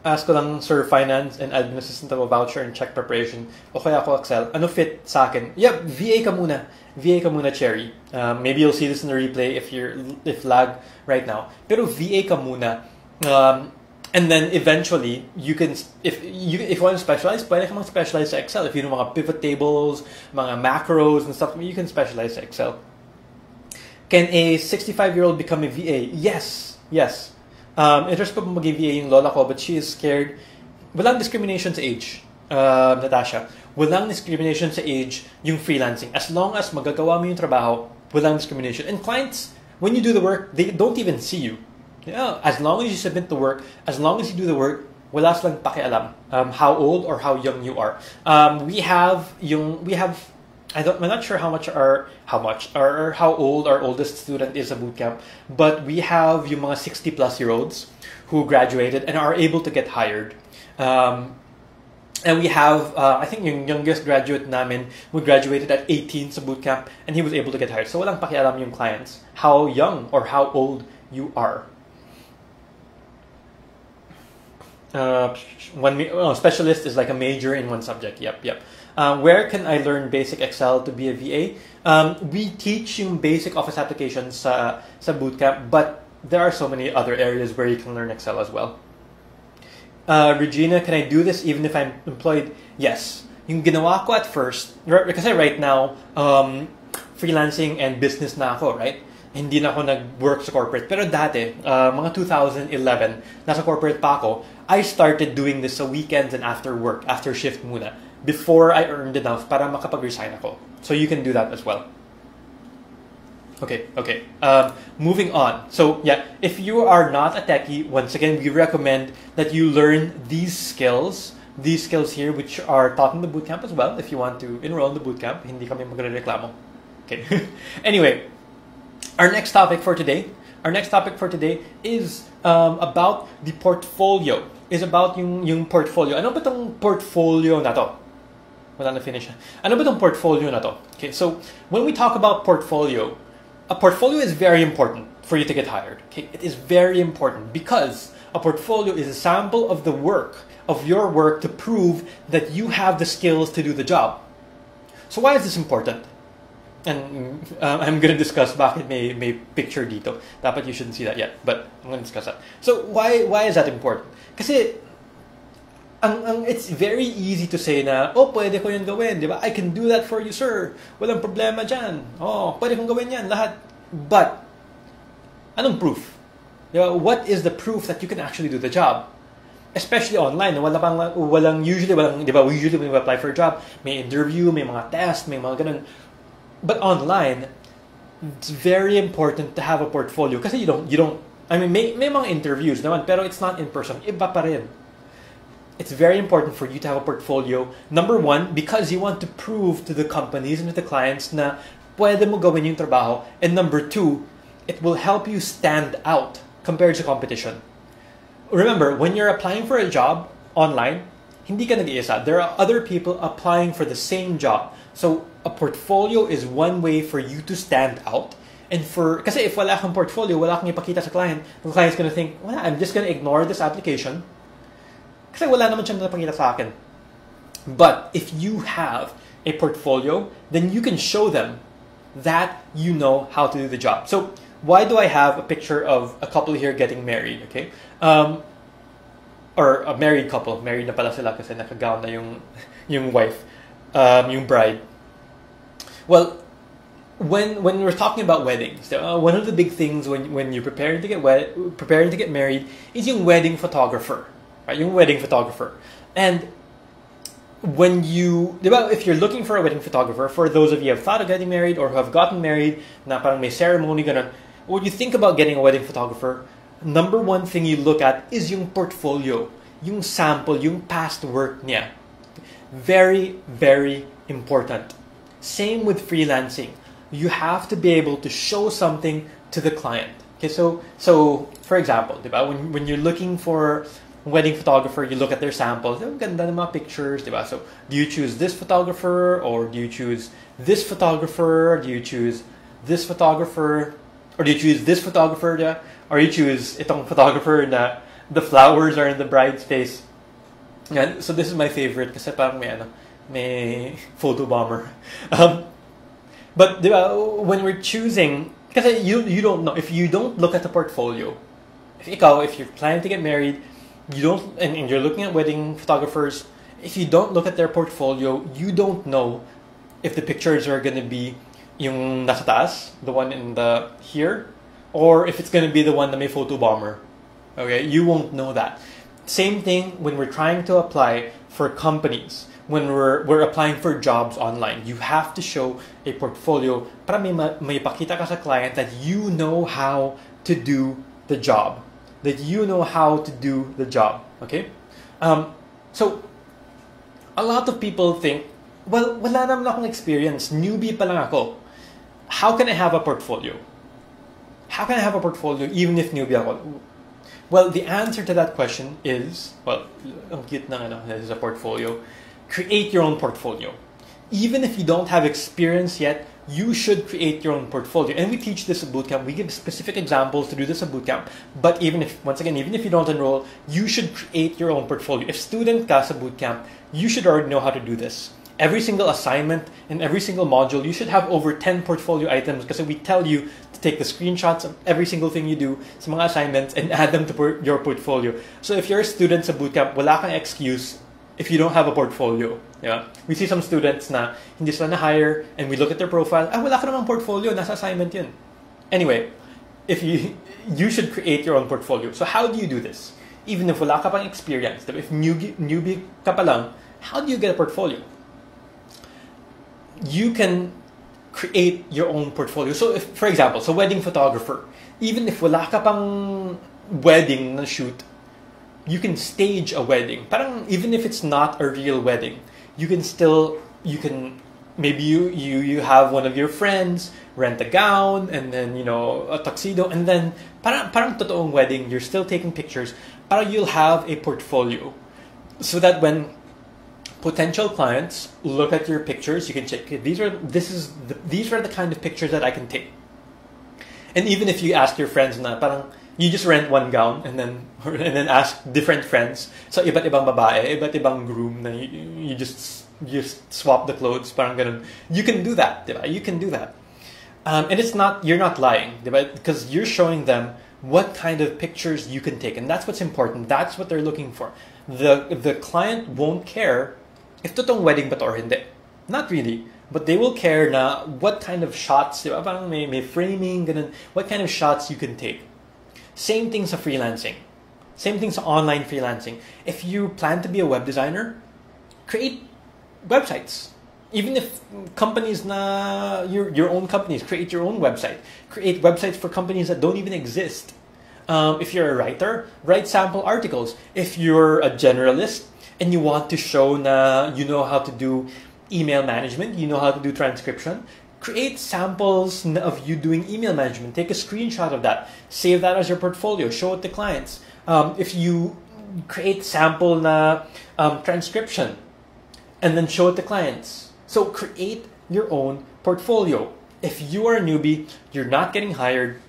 ask ko lang, Sir, Finance and Admin Assistant of a Voucher and Check Preparation. Okay ako, Excel. Ano fit sa akin? Yep, VA ka muna. VA ka muna, Cherry. Um, maybe you'll see this in the replay if you're if lag right now. Pero VA ka muna. Um, and then eventually, you can, if you if you want to specialize, pwede ka mag-specialize sa Excel. If you know mga pivot tables, mga macros and stuff, you can specialize sa Excel. Can a 65-year-old become a VA? Yes. Yes. Um, interest ko maging VA yung lola ko, but she is scared. Walang discrimination sa age, uh, Natasha. Walang discrimination sa age yung freelancing. As long as magagawa mo yung trabaho, walang discrimination. And clients, when you do the work, they don't even see you. Yeah, as long as you submit the work, as long as you do the work, wala silang pakialam um, how old or how young you are. Um, we have yung we have I don't, I'm not sure how much our how much or how old our oldest student is at bootcamp, but we have yung mga 60 plus year olds who graduated and are able to get hired. Um, and we have, uh, I think yung youngest graduate namin who graduated at 18 sa bootcamp and he was able to get hired. So walang pakialam yung clients how young or how old you are. Uh, one oh, specialist is like a major in one subject. Yep, yep. Um, where can I learn basic Excel to be a VA? Um, we teach yung basic office applications sa, sa bootcamp, but there are so many other areas where you can learn Excel as well. Uh, Regina, can I do this even if I'm employed? Yes. Yung ginawa ko at first, kasi right now, um, freelancing and business na ako, right? Hindi na ako nag-work sa corporate. Pero dati, uh, mga 2011, nasa corporate pa ako, I started doing this sa weekends and after work, after shift muna before I earned enough para makapag-resign ako. So you can do that as well. Okay, okay. Um, moving on. So yeah, if you are not a techie, once again, we recommend that you learn these skills. These skills here, which are taught in the bootcamp as well, if you want to enroll in the bootcamp. Hindi kami magre-reklamo. Okay. anyway, our next topic for today, our next topic for today is um, about the portfolio. Is about yung, yung portfolio. Ano ba tong portfolio na to? Wala na finish. Ano ba itong portfolio na to? Okay, so when we talk about portfolio, a portfolio is very important for you to get hired. Okay, it is very important because a portfolio is a sample of the work of your work to prove that you have the skills to do the job. So why is this important? And uh, I'm going to discuss bakit may, may picture dito. Dapat you shouldn't see that yet, but I'm going to discuss that. So why why is that important? Kasi ang, ang, it's very easy to say na, oh, pwede ko yun gawin, di ba? I can do that for you, sir. Walang problema dyan. Oh, pwede kong gawin yan, lahat. But, anong proof? Di ba? What is the proof that you can actually do the job? Especially online, wala pang, walang, usually, walang, di ba, usually when we apply for a job, may interview, may mga test, may mga ganun. But online, it's very important to have a portfolio kasi you don't, you don't, I mean, may, may mga interviews naman, pero it's not in person. Iba pa rin it's very important for you to have a portfolio. Number one, because you want to prove to the companies and to the clients na pwede mo gawin yung trabaho. And number two, it will help you stand out compared to competition. Remember, when you're applying for a job online, hindi ka nag-iisa. There are other people applying for the same job. So, a portfolio is one way for you to stand out. And for, kasi if wala kang portfolio, wala kang ipakita sa client, the client's gonna think, well, I'm just gonna ignore this application Kasi wala naman siyang napakita sa akin. But if you have a portfolio, then you can show them that you know how to do the job. So why do I have a picture of a couple here getting married? Okay, um, or a married couple. Married na pala sila kasi nakagaon na yung yung wife, um, yung bride. Well, when when we're talking about weddings, uh, one of the big things when when you're preparing to get wed- preparing to get married is yung wedding photographer right? Yung wedding photographer. And when you, if you're looking for a wedding photographer, for those of you who have thought of getting married or who have gotten married, na parang may ceremony, ganun, when you think about getting a wedding photographer, number one thing you look at is yung portfolio, yung sample, yung past work niya. Very, very important. Same with freelancing. You have to be able to show something to the client. Okay, so so for example, when when you're looking for wedding photographer, you look at their samples. Ang ganda ng mga pictures, diba? So, do you choose this photographer or do you choose this photographer? Do you choose this photographer or do you choose this photographer? Diba? Or you choose itong photographer na the flowers are in the bride's face. Yan. So this is my favorite kasi parang may ano, may photo bomber. Um, but diba, when we're choosing, kasi you you don't know if you don't look at the portfolio. If ikaw, if you're planning to get married, you don't and, and you're looking at wedding photographers, if you don't look at their portfolio, you don't know if the pictures are gonna be yung the one in the here, or if it's gonna be the one that may photo bomber. Okay, you won't know that. Same thing when we're trying to apply for companies. When we're, we're applying for jobs online, you have to show a portfolio para may, may pakita ka sa client that you know how to do the job. That you know how to do the job. Okay? Um, so, a lot of people think, well, wala naman akong experience. Newbie pa lang ako. How can I have a portfolio? How can I have a portfolio even if newbie ako? Well, the answer to that question is, well, ang cute na ano, this is a portfolio. Create your own portfolio. Even if you don't have experience yet, you should create your own portfolio. And we teach this at bootcamp. We give specific examples to do this at bootcamp. But even if, once again, even if you don't enroll, you should create your own portfolio. If student ka sa bootcamp, you should already know how to do this every single assignment and every single module, you should have over 10 portfolio items because we tell you to take the screenshots of every single thing you do sa mga assignments and add them to your portfolio. So if you're a student sa bootcamp, wala kang excuse if you don't have a portfolio. Yeah. We see some students na hindi sila na-hire and we look at their profile, ah, wala ka namang portfolio, nasa assignment yun. Anyway, if you, you should create your own portfolio. So how do you do this? Even if wala ka pang experience, if newbie, newbie ka pa lang, how do you get a portfolio? you can create your own portfolio. So, if, for example, so wedding photographer, even if wala ka pang wedding na shoot, you can stage a wedding. Parang even if it's not a real wedding, you can still you can maybe you you you have one of your friends rent a gown and then you know a tuxedo and then parang parang totoong wedding you're still taking pictures para you'll have a portfolio so that when potential clients look at your pictures. You can check these are this is the, these are the kind of pictures that I can take. And even if you ask your friends na parang you just rent one gown and then and then ask different friends so iba't ibang babae, iba't ibang groom na you, you just you just swap the clothes parang ganun. You can do that, diba? You can do that. Um, and it's not you're not lying, diba? Because you're showing them what kind of pictures you can take and that's what's important. That's what they're looking for. The the client won't care if totoong wedding ba to or hindi. Not really. But they will care na what kind of shots, di ba? Parang may, may framing, ganun. What kind of shots you can take. Same thing sa freelancing. Same thing sa online freelancing. If you plan to be a web designer, create websites. Even if companies na your your own companies create your own website, create websites for companies that don't even exist. Um, if you're a writer, write sample articles. If you're a generalist, and you want to show na you know how to do email management, you know how to do transcription, create samples of you doing email management. Take a screenshot of that. Save that as your portfolio. Show it to clients. Um, if you create sample na um, transcription, and then show it to clients. So create your own portfolio. If you are a newbie, you're not getting hired.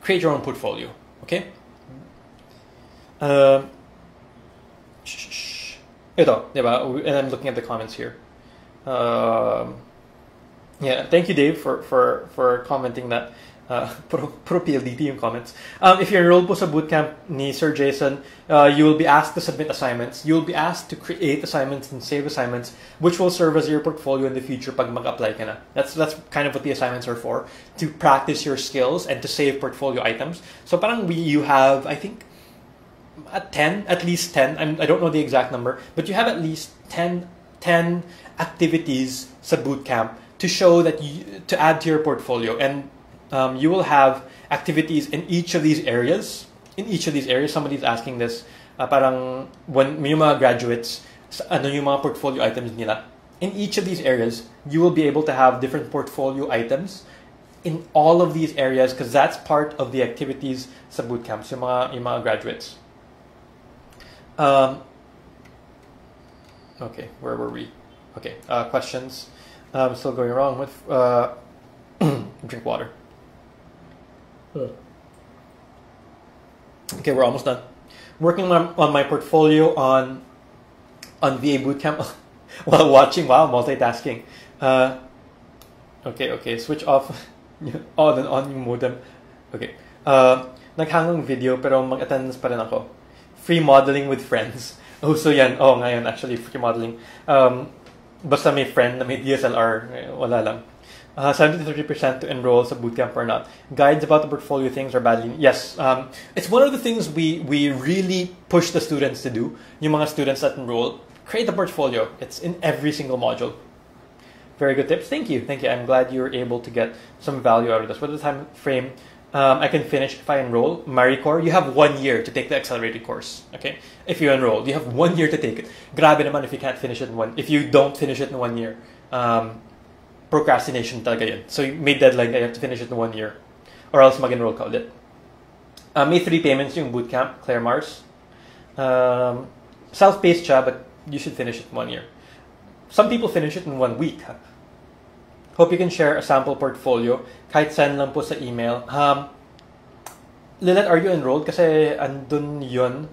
Create your own portfolio. Okay. Uh, Ito, diba? And I'm looking at the comments here. Um, yeah, thank you, Dave, for for for commenting that. Uh, puro PLDT comments. Um, if you're enrolled po sa bootcamp ni Sir Jason, uh, you will be asked to submit assignments. You will be asked to create assignments and save assignments, which will serve as your portfolio in the future pag mag-apply ka na. That's, that's kind of what the assignments are for, to practice your skills and to save portfolio items. So parang we, you have, I think, at 10, at least 10, I'm, I don't know the exact number, but you have at least 10, 10 activities sa bootcamp to show that you, to add to your portfolio. And um, you will have activities in each of these areas. In each of these areas, somebody's asking this, uh, parang when mga graduates, ano yung mga portfolio items nila. In each of these areas, you will be able to have different portfolio items in all of these areas because that's part of the activities sa bootcamps, yung mga, yung mga graduates. Um, okay, where were we? Okay, uh, questions. Um, still going wrong with uh, drink water. Okay, we're almost done. Working on, on my portfolio on on VA bootcamp while watching. Wow, multitasking. Uh, okay, okay. Switch off. on and on yung modem. Okay. Uh, naghangang video pero mag-attendance pa rin ako. Free modeling with friends. Oh, so yan. Oh, ngayon actually, free modeling. Um, basta may friend na may DSLR, eh, wala lang. Uh, 70 to 30% to enroll sa bootcamp or not. Guides about the portfolio things are badly. Yes, um, it's one of the things we, we really push the students to do. Yung mga students that enroll, create a portfolio. It's in every single module. Very good tips. Thank you. Thank you. I'm glad you were able to get some value out of this. What is the time frame um, I can finish if I enroll MariCore, you have one year to take the accelerated course. Okay, if you enroll, you have one year to take it. Grabe naman if you can't finish it in one. If you don't finish it in one year, um, procrastination talaga yun. So you made deadline, you have to finish it in one year, or else mag-enroll ka ulit. Uh, may three payments yung bootcamp, Claire Mars. Um, self-paced siya, but you should finish it in one year. Some people finish it in one week. Hope you can share a sample portfolio. Kahit send lang po sa email. Um, Lilet, are you enrolled? Kasi andun yun.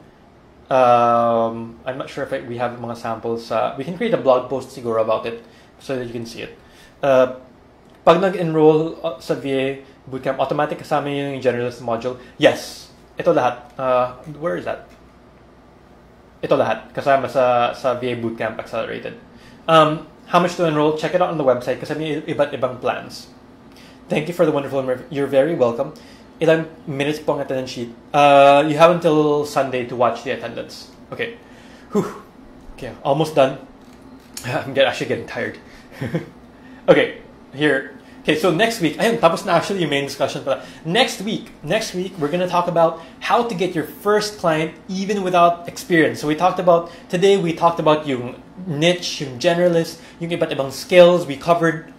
Um, I'm not sure if we have mga samples. Uh, we can create a blog post siguro about it so that you can see it. Uh, pag nag-enroll uh, sa VA bootcamp, automatic kasama yung generalist module. Yes. Ito lahat. Uh, where is that? Ito lahat. Kasama sa, sa VA bootcamp accelerated. Um, how much to enroll? Check it out on the website kasi may iba't ibang plans. Thank you for the wonderful. You're very welcome. Ilang minutes po ang attendance sheet? Uh, you have until Sunday to watch the attendance. Okay. Whew. Okay, almost done. I'm get, actually getting tired. okay, here. Okay, so next week, ayun, tapos na actually yung main discussion pala. Next week, next week, we're gonna talk about how to get your first client even without experience. So we talked about, today we talked about yung niche, yung generalist, yung iba't ibang skills. We covered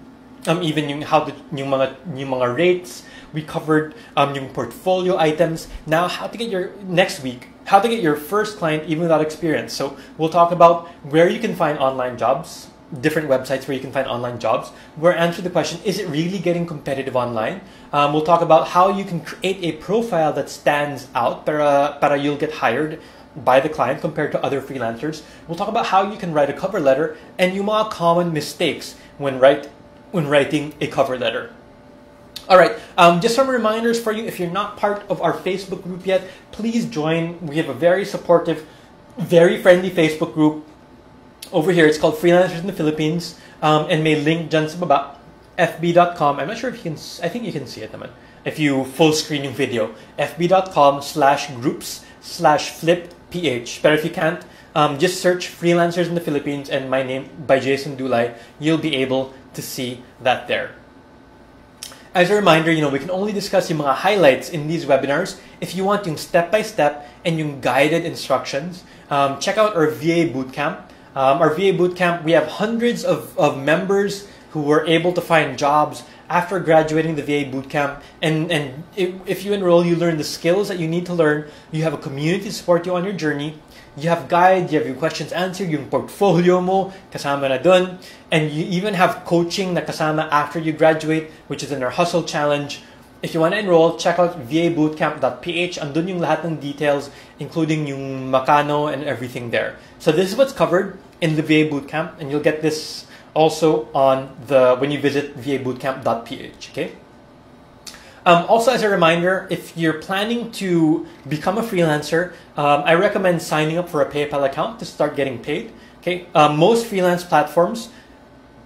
um, even yung how to, yung mga yung mga rates we covered um, yung portfolio items. Now how to get your next week how to get your first client even without experience. So we'll talk about where you can find online jobs different websites where you can find online jobs. We'll answer the question is it really getting competitive online? Um, we'll talk about how you can create a profile that stands out para, para you'll get hired by the client compared to other freelancers. We'll talk about how you can write a cover letter and yung mga common mistakes when write when writing a cover letter. All right, um, just some reminders for you. If you're not part of our Facebook group yet, please join. We have a very supportive, very friendly Facebook group over here. It's called Freelancers in the Philippines, um, and may link dyan sa fb.com. I'm not sure if you can, I think you can see it naman. If you full screen yung video, fb.com slash groups slash flip ph. But if you can't, um, just search Freelancers in the Philippines and my name by Jason Dulay. You'll be able to see that there. As a reminder, you know, we can only discuss yung mga highlights in these webinars. If you want yung step-by-step and yung guided instructions, um, check out our VA Bootcamp. Um, our VA Bootcamp, we have hundreds of, of members who were able to find jobs after graduating the VA Bootcamp. And, and if you enroll, you learn the skills that you need to learn. You have a community to support you on your journey. You have guide, you have your questions answered, yung portfolio mo, kasama na dun. And you even have coaching na kasama after you graduate, which is in our Hustle Challenge. If you want to enroll, check out vabootcamp.ph. Andun yung lahat ng details, including yung makano and everything there. So this is what's covered in the VA Bootcamp, and you'll get this also on the when you visit vabootcamp.ph. Okay. Um, also, as a reminder, if you're planning to become a freelancer, um, I recommend signing up for a PayPal account to start getting paid. Okay, um, most freelance platforms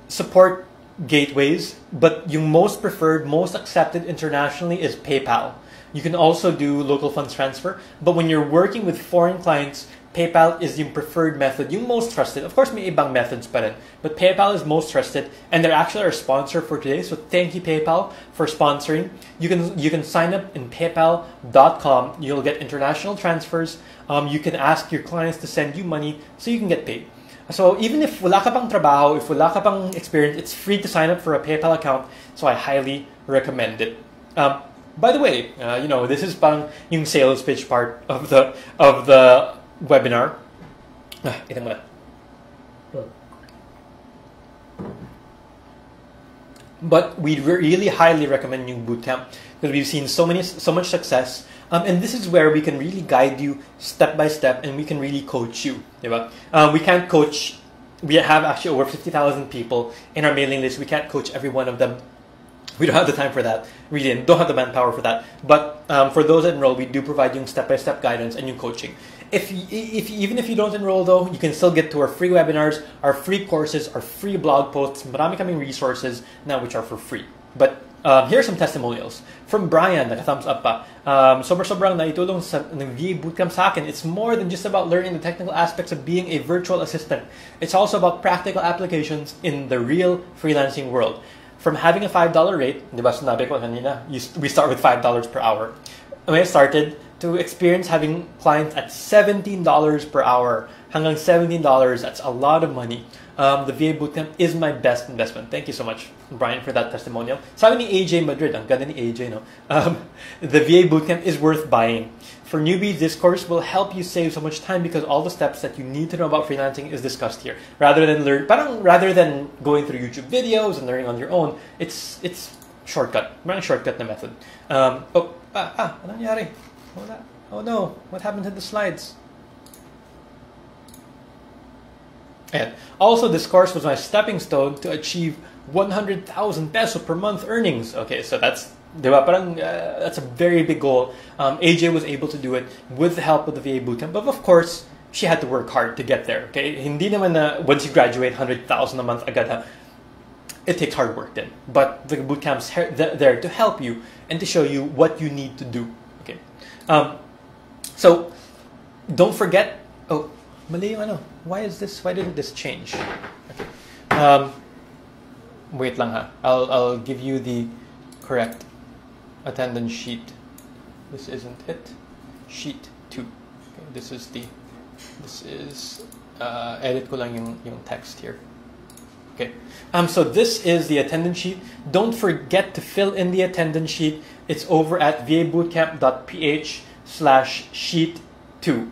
support gateways, but your most preferred, most accepted internationally is PayPal. You can also do local funds transfer, but when you're working with foreign clients, PayPal is the preferred method, yung most trusted. Of course, may ibang methods pa rin, but PayPal is most trusted, and they're actually our sponsor for today. So thank you PayPal for sponsoring. You can you can sign up in PayPal.com. You'll get international transfers. Um, you can ask your clients to send you money so you can get paid. So even if wala ka pang trabaho, if wala ka pang experience, it's free to sign up for a PayPal account. So I highly recommend it. Um, by the way, uh, you know this is pang yung sales pitch part of the of the webinar. Ah, muna. But we really highly recommend yung bootcamp because we've seen so many so much success. Um, and this is where we can really guide you step by step and we can really coach you. Diba? Um, we can't coach, we have actually over 50,000 people in our mailing list. We can't coach every one of them. We don't have the time for that, really, and don't have the manpower for that. But um, for those that enroll, we do provide you step by step guidance and you coaching. If, if even if you don't enroll though, you can still get to our free webinars, our free courses, our free blog posts, marami kaming resources now which are for free. But um, here are some testimonials. From Brian, naka-thumbs up pa. Um, sobra-sobrang naitulong sa ng VA Bootcamp sa akin. It's more than just about learning the technical aspects of being a virtual assistant. It's also about practical applications in the real freelancing world. From having a $5 rate, di ba sinabi ko kanina, you, we start with $5 per hour. When I started, to experience having clients at $17 per hour, hanggang $17, that's a lot of money. Um, the VA Bootcamp is my best investment. Thank you so much, Brian, for that testimonial. Sabi ni AJ Madrid, ang ganda ni AJ, no? Um, the VA Bootcamp is worth buying. For newbies, this course will help you save so much time because all the steps that you need to know about freelancing is discussed here. Rather than learn, parang rather than going through YouTube videos and learning on your own, it's it's shortcut. Parang shortcut na method. Um, oh, ah, ah, ano? Oh no, what happened to the slides? And also, this course was my stepping stone to achieve 100,000 peso per month earnings. Okay, so that's diba, parang, uh, that's a very big goal. Um, AJ was able to do it with the help of the VA bootcamp, but of course, she had to work hard to get there. Okay, hindi naman na once you graduate 100,000 a month agad ha, it takes hard work then. But the bootcamp's there to help you and to show you what you need to do. Um, so don't forget. Oh, mali yung ano. Why is this? Why didn't this change? Okay. Um, wait lang ha. I'll, I'll give you the correct attendance sheet. This isn't it. Sheet 2. Okay, this is the, this is, uh, edit ko lang yung, yung text here. Okay, um, so this is the attendance sheet. Don't forget to fill in the attendance sheet. It's over at vabootcamp.ph slash sheet 2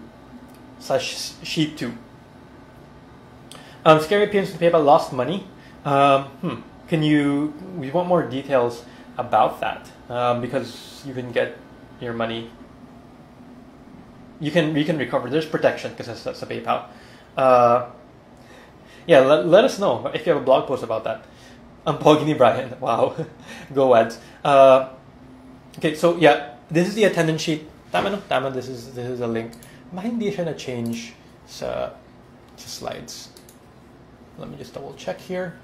slash sheet 2. Um, scary appearance PayPal lost money. Um, hmm. Can you? We want more details about that um, because you can get your money. You can you can recover. There's protection because that's, a PayPal. Uh, yeah, let, let us know if you have a blog post about that. I'm Pogini Brian. Wow, go ads. Uh, okay, so yeah, this is the attendance sheet. Tama no? Tama, this is this is a link. Ma hindi siya na change sa, sa slides. Let me just double check here.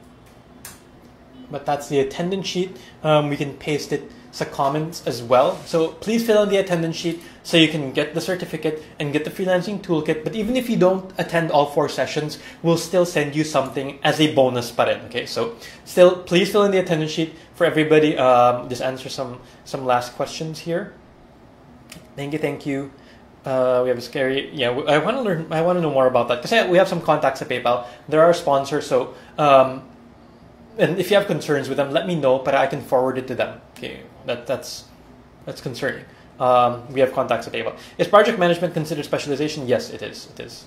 But that's the attendance sheet. Um, we can paste it as comments as well. So please fill in the attendance sheet so you can get the certificate and get the freelancing toolkit. But even if you don't attend all four sessions, we'll still send you something as a bonus pa rin, Okay, so still please fill in the attendance sheet for everybody. Um, just answer some some last questions here. Thank you, thank you. Uh, we have a scary. Yeah, I want to learn. I want to know more about that because we have some contacts at PayPal. There are sponsors, so um, and if you have concerns with them, let me know. But I can forward it to them. Okay, that that's that's concerning. Um, we have contacts at PayPal. Is project management considered specialization? Yes, it is. It is.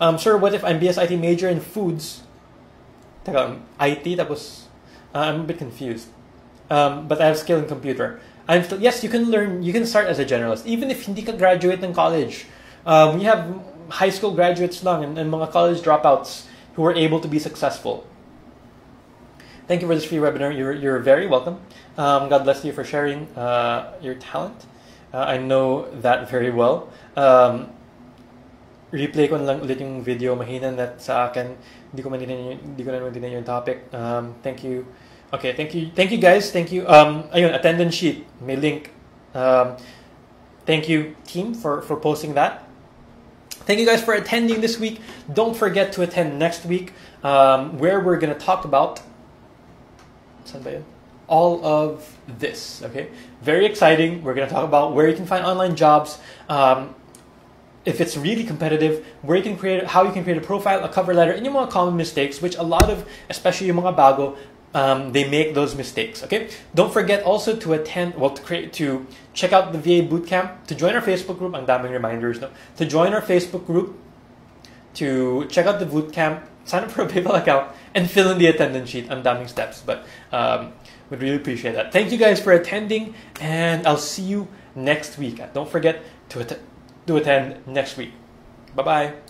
Um, sir, what if I'm BSIT major in foods? Teka, IT. That was. I'm a bit confused. Um, but I have skill in computer. I'm still, yes, you can learn, you can start as a generalist. Even if hindi ka graduate in college. Um, we have high school graduates lang and, and mga college dropouts who are able to be successful. Thank you for this free webinar. You're, you're very welcome. Um, God bless you for sharing uh, your talent. Uh, I know that very well. Um, replay ko lang ulit yung video. Mahina net sa akin. Hindi ko, maintindihan, hindi ko na yung topic. Um, thank you Okay, thank you. Thank you guys. Thank you. Um, ayun, attendance sheet. May link. Um, thank you team for, for posting that. Thank you guys for attending this week. Don't forget to attend next week um, where we're going to talk about all of this. Okay, very exciting. We're going to talk about where you can find online jobs. Um, if it's really competitive, where you can create, how you can create a profile, a cover letter, and mga common mistakes, which a lot of, especially yung mga bago, um, they make those mistakes. Okay. Don't forget also to attend, well, to create, to check out the VA bootcamp, to join our Facebook group. Ang daming reminders, no? To join our Facebook group, to check out the bootcamp, sign up for a PayPal account, and fill in the attendance sheet. Ang daming steps, but um, would really appreciate that. Thank you guys for attending, and I'll see you next week. Don't forget to, att- to attend next week. Bye bye.